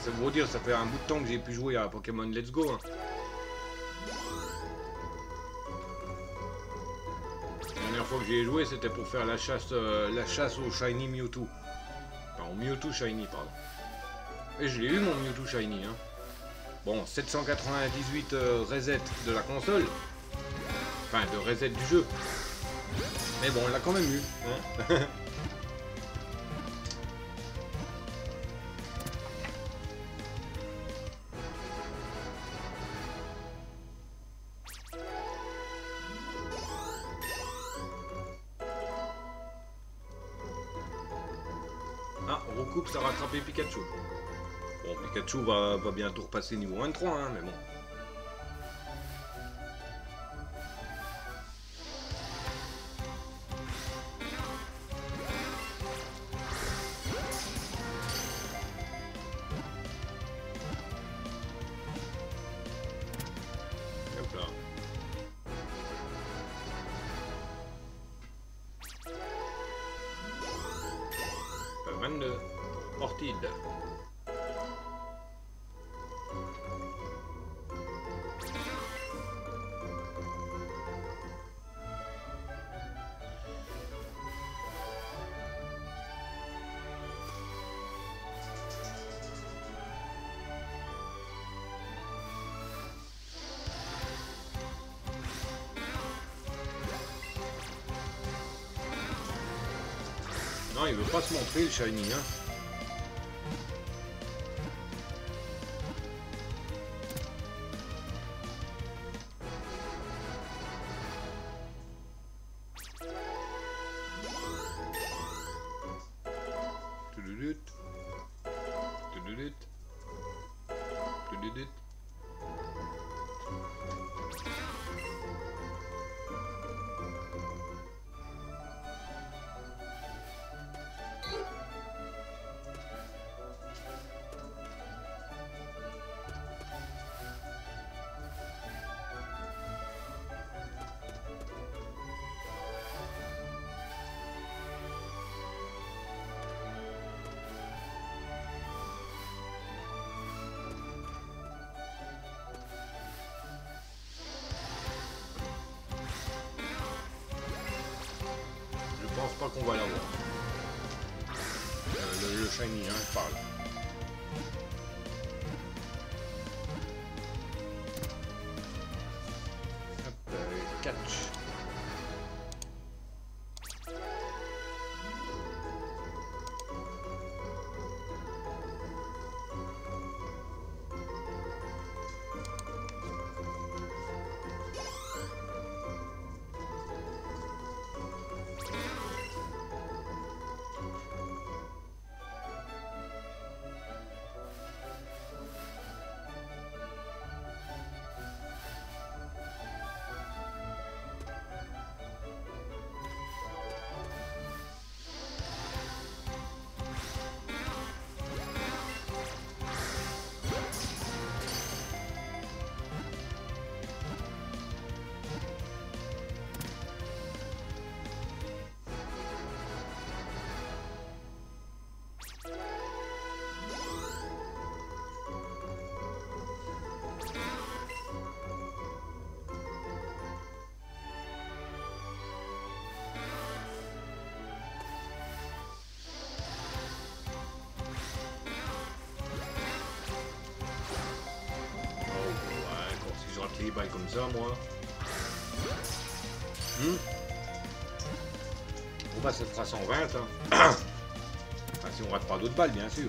Ça veut dire, ça fait un bout de temps que j'ai pu jouer à Pokémon Let's Go. hein. La dernière fois que j'y ai joué, c'était pour faire la chasse, euh, la chasse au Shiny Mewtwo. Enfin, au Mewtwo Shiny, pardon. Et je l'ai eu, mon Mewtwo Shiny. Hein. Bon, 798 euh, reset de la console. Enfin, de reset du jeu. Mais bon, on l'a quand même eu. hein. Ah, recoupe, ça a rattrapé Pikachu. Bon, Pikachu va, bientôt repasser niveau 23, hein, mais bon. Pas se montrer le shiny, hein. Catch. Balles comme ça, moi. Hmm bah, ça fera 120, hein. Enfin, *coughs* si on rate pas d'autres balles, bien sûr.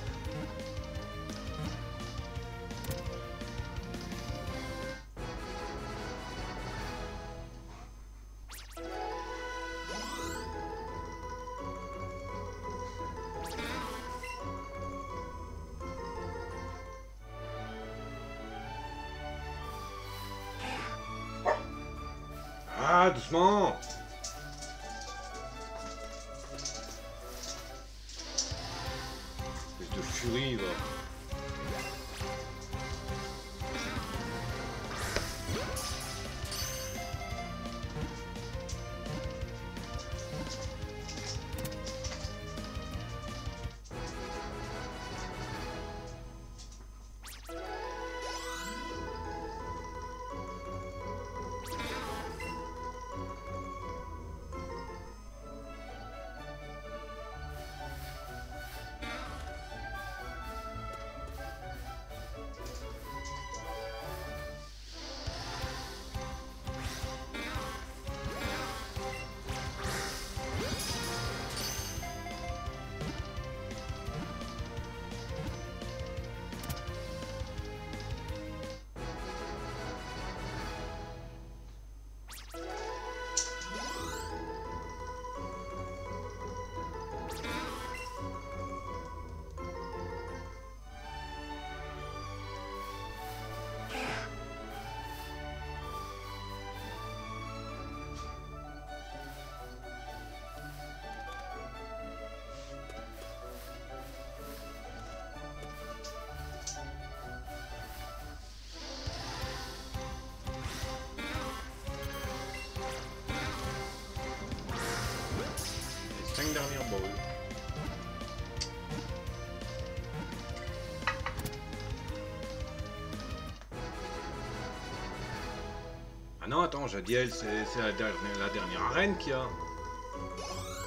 non, attends, Jadiel, c'est la, dernière- la arène qu'il y a.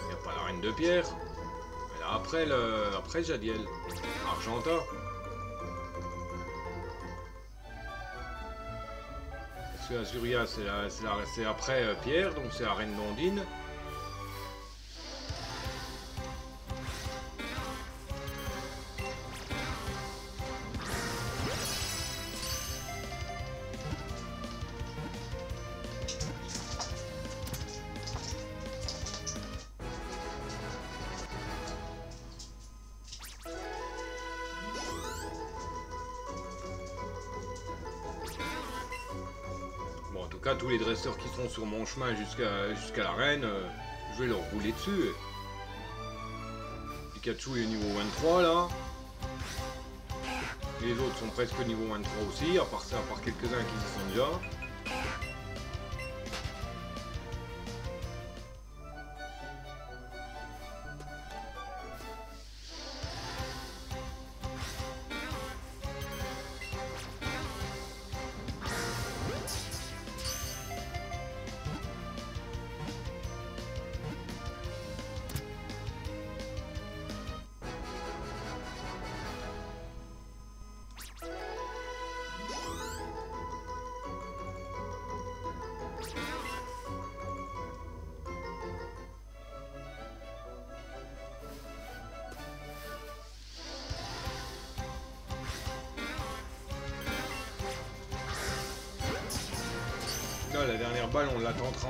Il n'y a pas l'arène de pierre. Mais là, après, le, après Jadiel. Argenta. Parce que Azuria, la- la- c'est après euh, Pierre, donc c'est la reine d'Ondine. Tous les dresseurs qui sont sur mon chemin jusqu'à jusqu'à l'arène, euh, je vais leur rouler dessus. Pikachu est au niveau 23 là. Les autres sont presque au niveau 23 aussi, à part ça, à part quelques-uns qui sont déjà.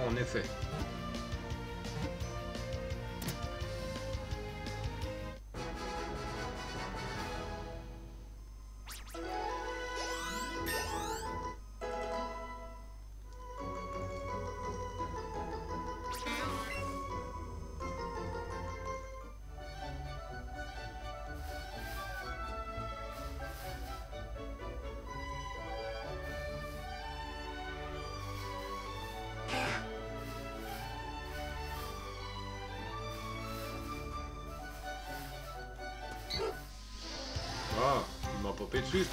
En effet.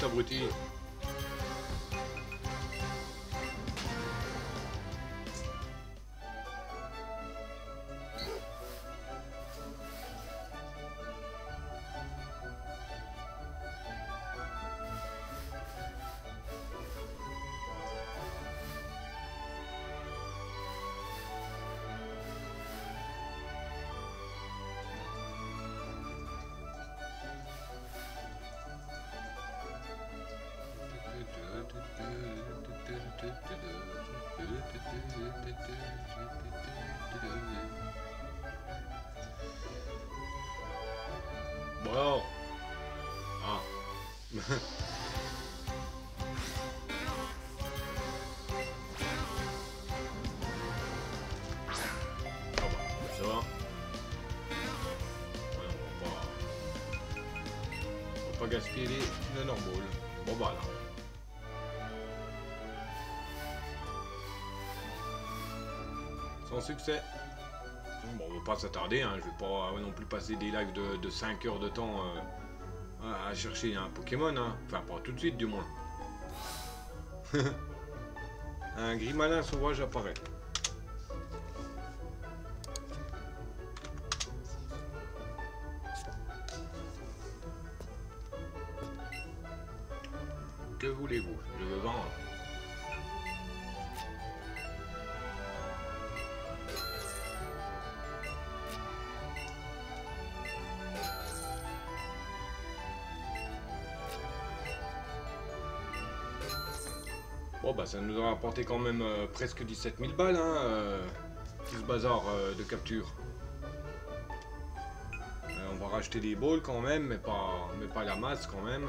Abruti. Gaspiller le normal. Bon bah. Sans succès. Bon, on va pas s'attarder, hein. je vais pas non plus passer des lives de, de 5 heures de temps euh, à- à chercher un Pokémon, hein. enfin pas tout de suite du moins. *laughs* un gris malin sauvage apparaît. Ça nous aura apporté quand même euh, presque 17 000 balles, hein, euh, tout ce bazar euh, de capture. Euh, on va racheter des balls quand même, mais pas, mais pas la masse quand même.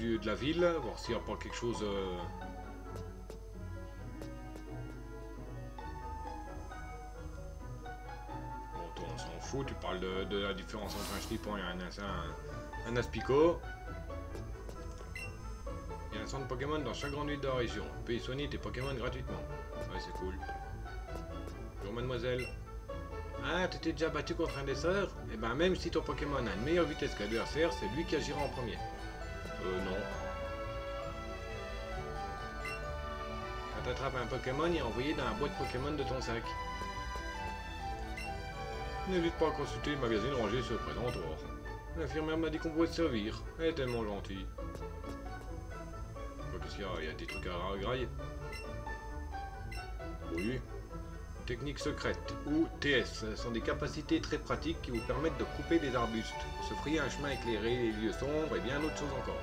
Du- de la ville, voir s'il n'y a pas quelque chose... euh, Bon, toi, on s'en fout, tu parles de, la différence entre un schnippon et un, un, un aspico. Il y a un centre Pokémon dans chaque grande ville de la région. Tu peux y soigner tes Pokémon gratuitement. Ouais, c'est cool. Bonjour, mademoiselle. Ah, tu t'es déjà battu contre un des sœurs? Eh ben, même si ton Pokémon a une meilleure vitesse que l'adversaire, c'est lui qui agira en premier. Euh, non. Quand tu attrapes un Pokémon, il est envoyé dans la boîte Pokémon de ton sac. N'hésite pas à consulter le magazine rangé sur le présentoir. L'infirmière m'a dit qu'on pouvait te servir. Elle est tellement gentille. Qu'est-ce qu'il y a? Il y a des trucs à grailler. Oui. Technique secrète, ou TS, sont des capacités très pratiques qui vous permettent de couper des arbustes, se frayer un chemin éclairé, les lieux sombres et bien d'autres choses encore.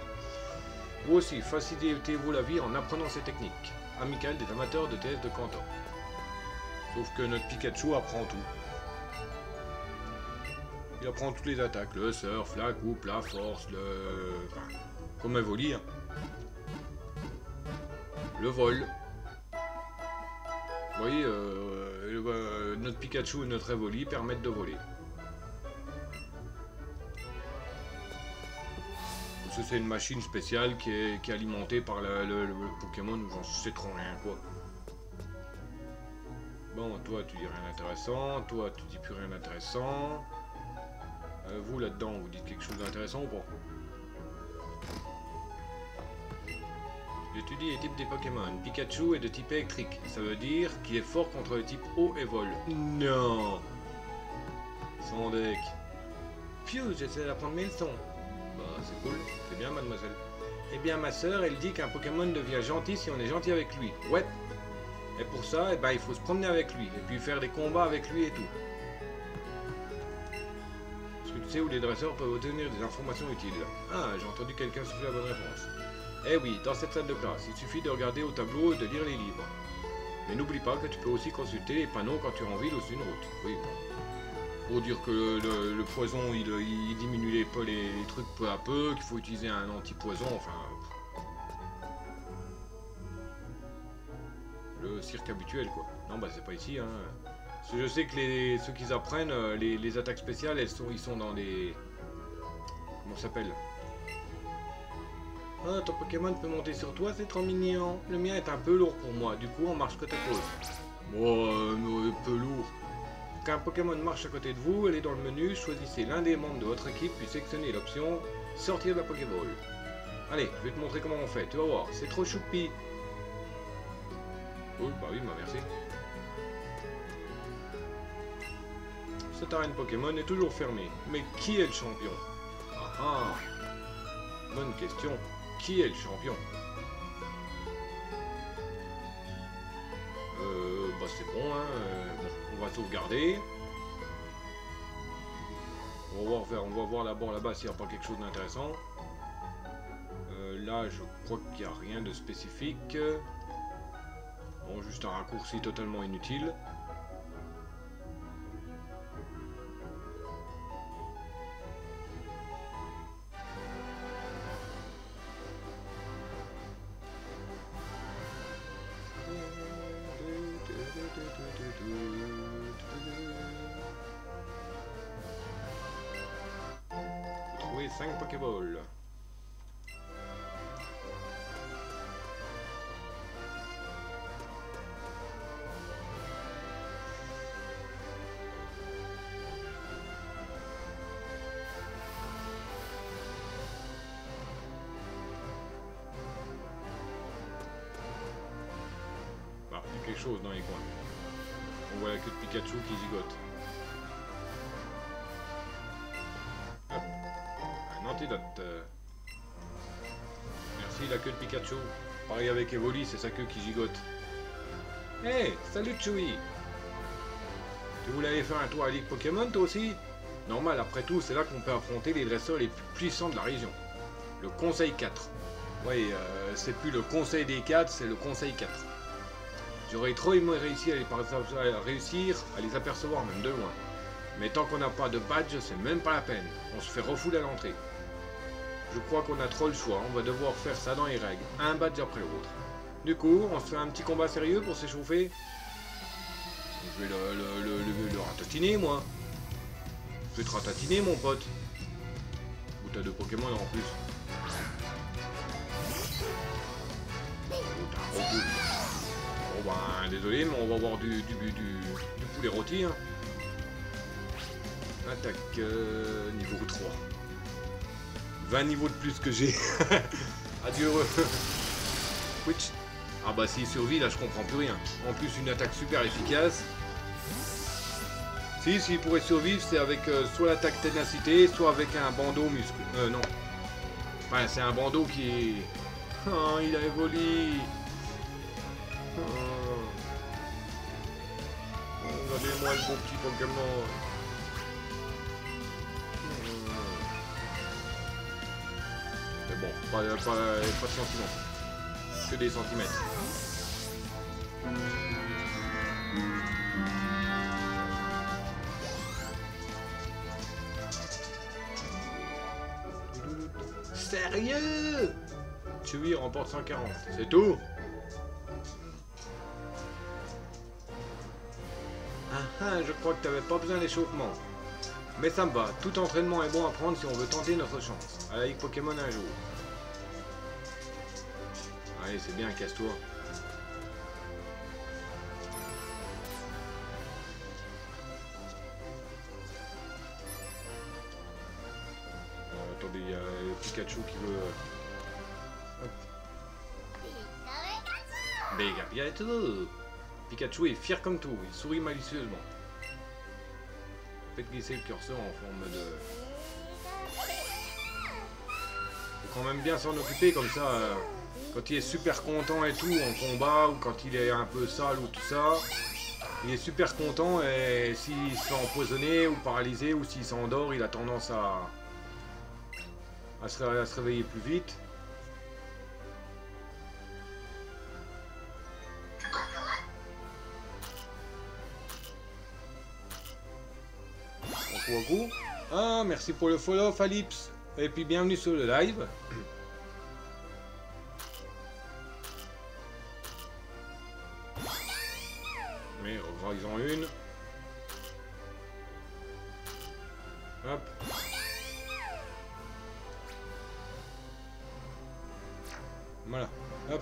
Vous aussi, facilitez-vous la vie en apprenant ces techniques. Amical des amateurs de TS de Kanto. Sauf que notre Pikachu apprend tout. Il apprend toutes les attaques, le surf, la coupe, la force, le... Enfin, comme un volis. hein. Le vol. Vous voyez, euh, le- euh, notre Pikachu et notre Evoli permettent de voler. C'est une machine spéciale qui est, qui est alimentée par le, Pokémon, j'en sais trop rien quoi. Bon, toi tu dis rien d'intéressant, toi tu dis plus rien d'intéressant. Euh, vous là-dedans, vous dites quelque chose d'intéressant ou pas? J'étudie les types des Pokémon. Pikachu est de type électrique. Ça veut dire qu'il est fort contre le type eau et vol. Non Son deck. Phew, j'essaie d'apprendre mes leçons. Bah, c'est cool. C'est bien, mademoiselle. Eh bien, ma sœur, elle dit qu'un Pokémon devient gentil si on est gentil avec lui. Ouais. Et pour ça, eh ben, il faut se promener avec lui. Et puis faire des combats avec lui et tout. Est-ce que tu sais où les dresseurs peuvent obtenir des informations utiles Ah, j'ai entendu quelqu'un souffler la bonne réponse. Eh oui, dans cette salle de classe, il suffit de regarder au tableau et de lire les livres. Mais n'oublie pas que tu peux aussi consulter les panneaux quand tu es en ville ou sur une route. Oui. Pour dire que le, poison, il, diminue les, les, trucs peu à peu, qu'il faut utiliser un anti-poison, enfin... Le cirque habituel, quoi. Non, bah c'est pas ici, hein. Je sais que ceux qui apprennent, euh, les, les attaques spéciales, elles sont, ils sont dans des... Comment ça s'appelle? Ah, ton Pokémon peut monter sur toi, c'est trop mignon. Le mien est un peu lourd pour moi, du coup on marche côte à côte. Euh, mais un peu lourd. Quand un Pokémon marche à côté de vous, allez dans le menu, choisissez l'un des membres de votre équipe, puis sélectionnez l'option Sortir de la Pokéball. Allez, je vais te montrer comment on fait, tu vas voir, c'est trop choupi. Oh, bah oui, bah merci. Cette arène Pokémon est toujours fermée. Mais qui est le champion? Ah ah Bonne question. Qui est le champion Euh, bah c'est bon, hein. euh, bon, on va sauvegarder. On va voir, on va voir là-bas, là-bas s'il n'y a pas quelque chose d'intéressant. Euh, là, je crois qu'il n'y a rien de spécifique. Bon, juste un raccourci totalement inutile. Trouver 5 Pokéballs. Dans les coins. On voit la queue de Pikachu qui gigote. Un antidote. euh. Merci la queue de Pikachu. Pareil avec Evoli, c'est sa queue qui gigote. Hey, salut Chewie Tu voulais aller faire un tour à Ligue Pokémon toi aussi? Normal, après tout, c'est là qu'on peut affronter les dresseurs les plus puissants de la région. Le Conseil 4. Oui, euh, c'est plus le Conseil des 4, c'est le Conseil 4. J'aurais trop aimé réussir à, les apercevoir même de loin. Mais tant qu'on n'a pas de badge, c'est même pas la peine. On se fait refouler à l'entrée. Je crois qu'on a trop le choix, on va devoir faire ça dans les règles, un badge après l'autre. Du coup, on se fait un petit combat sérieux pour s'échauffer Je vais le, le ratatiner, moi. Je vais te ratatiner, mon pote. Ou t'as deux Pokémon en plus. Oh, Bon ben, désolé, mais on va voir du, du, poulet rôti. hein. Attaque euh, niveau 3. 20 niveaux de plus que j'ai. *laughs* Adieu. Switch. Ah bah s'il survit, là je comprends plus rien. En plus une attaque super efficace. Si, s'il pourrait survivre, c'est avec euh, soit l'attaque ténacité, soit avec un bandeau muscle. Euh, non. Enfin, c'est un bandeau qui. *laughs* Oh, il a évolué. Oh. Regardez-moi le beau petit Pokémon. Hmm. Mais bon, pas, pas, pas de sentiments. Que des centimètres. Sérieux? Chewie remporte 140, c'est tout? Ah ah, je crois que t'avais pas besoin d'échauffement. Mais ça me va, tout entraînement est bon à prendre si on veut tenter notre chance. À la Ligue Pokémon un jour. Allez, c'est bien, casse-toi. Euh, attendez, il y a euh, Pikachu qui veut... euh, hop. Bega Pikachu Pikachu est fier comme tout, il sourit malicieusement. Faites glisser le curseur en forme de... Faut quand même bien s'en occuper comme ça. euh, quand il est super content et tout en combat, ou quand il est un peu sale ou tout ça, il est super content et s'il se fait empoisonner ou paralyser ou s'il s'endort, il a tendance à, à se réveiller plus vite. Ah, merci pour le follow, Phalips. Et puis bienvenue sur le live. Mais oh, ils ont une. Hop. Voilà. Hop.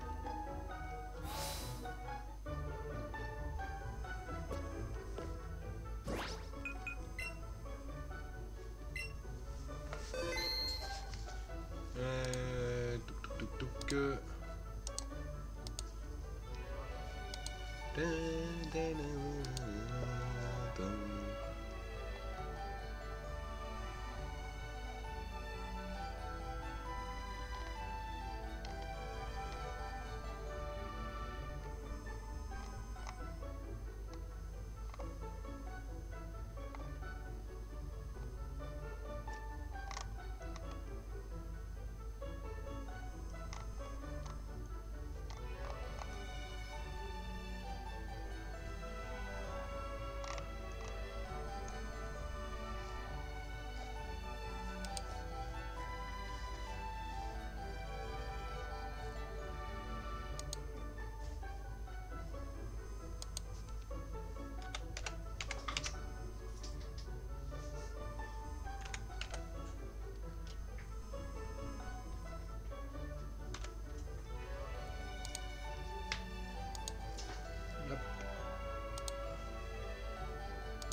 touc,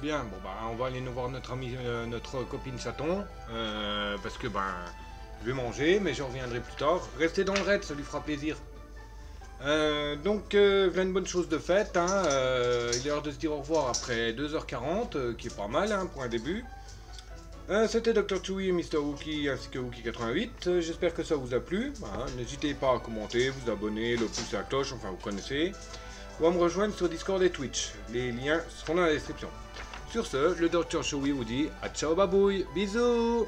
Bien, bon bah on va aller nous voir notre ami, euh, notre copine chaton, euh, parce que ben je vais manger, mais je reviendrai plus tard. Restez dans le raid, ça lui fera plaisir. Euh, donc euh, plein de bonnes choses de fête, hein, il est l'heure de se dire au revoir après 2h40, euh, qui est pas mal hein, pour un début. C'était Dr. Chewy et Mr. Wookie ainsi que Wookie88, Euh, j'espère que ça vous a plu. Bah, N'hésitez pas à commenter, vous abonner, le pouce à la cloche, enfin vous connaissez. Ou à me rejoindre sur Discord et Twitch, les liens seront dans la description. Sur ce, le Dr. Chewy vous dit à ciao babouille, bisous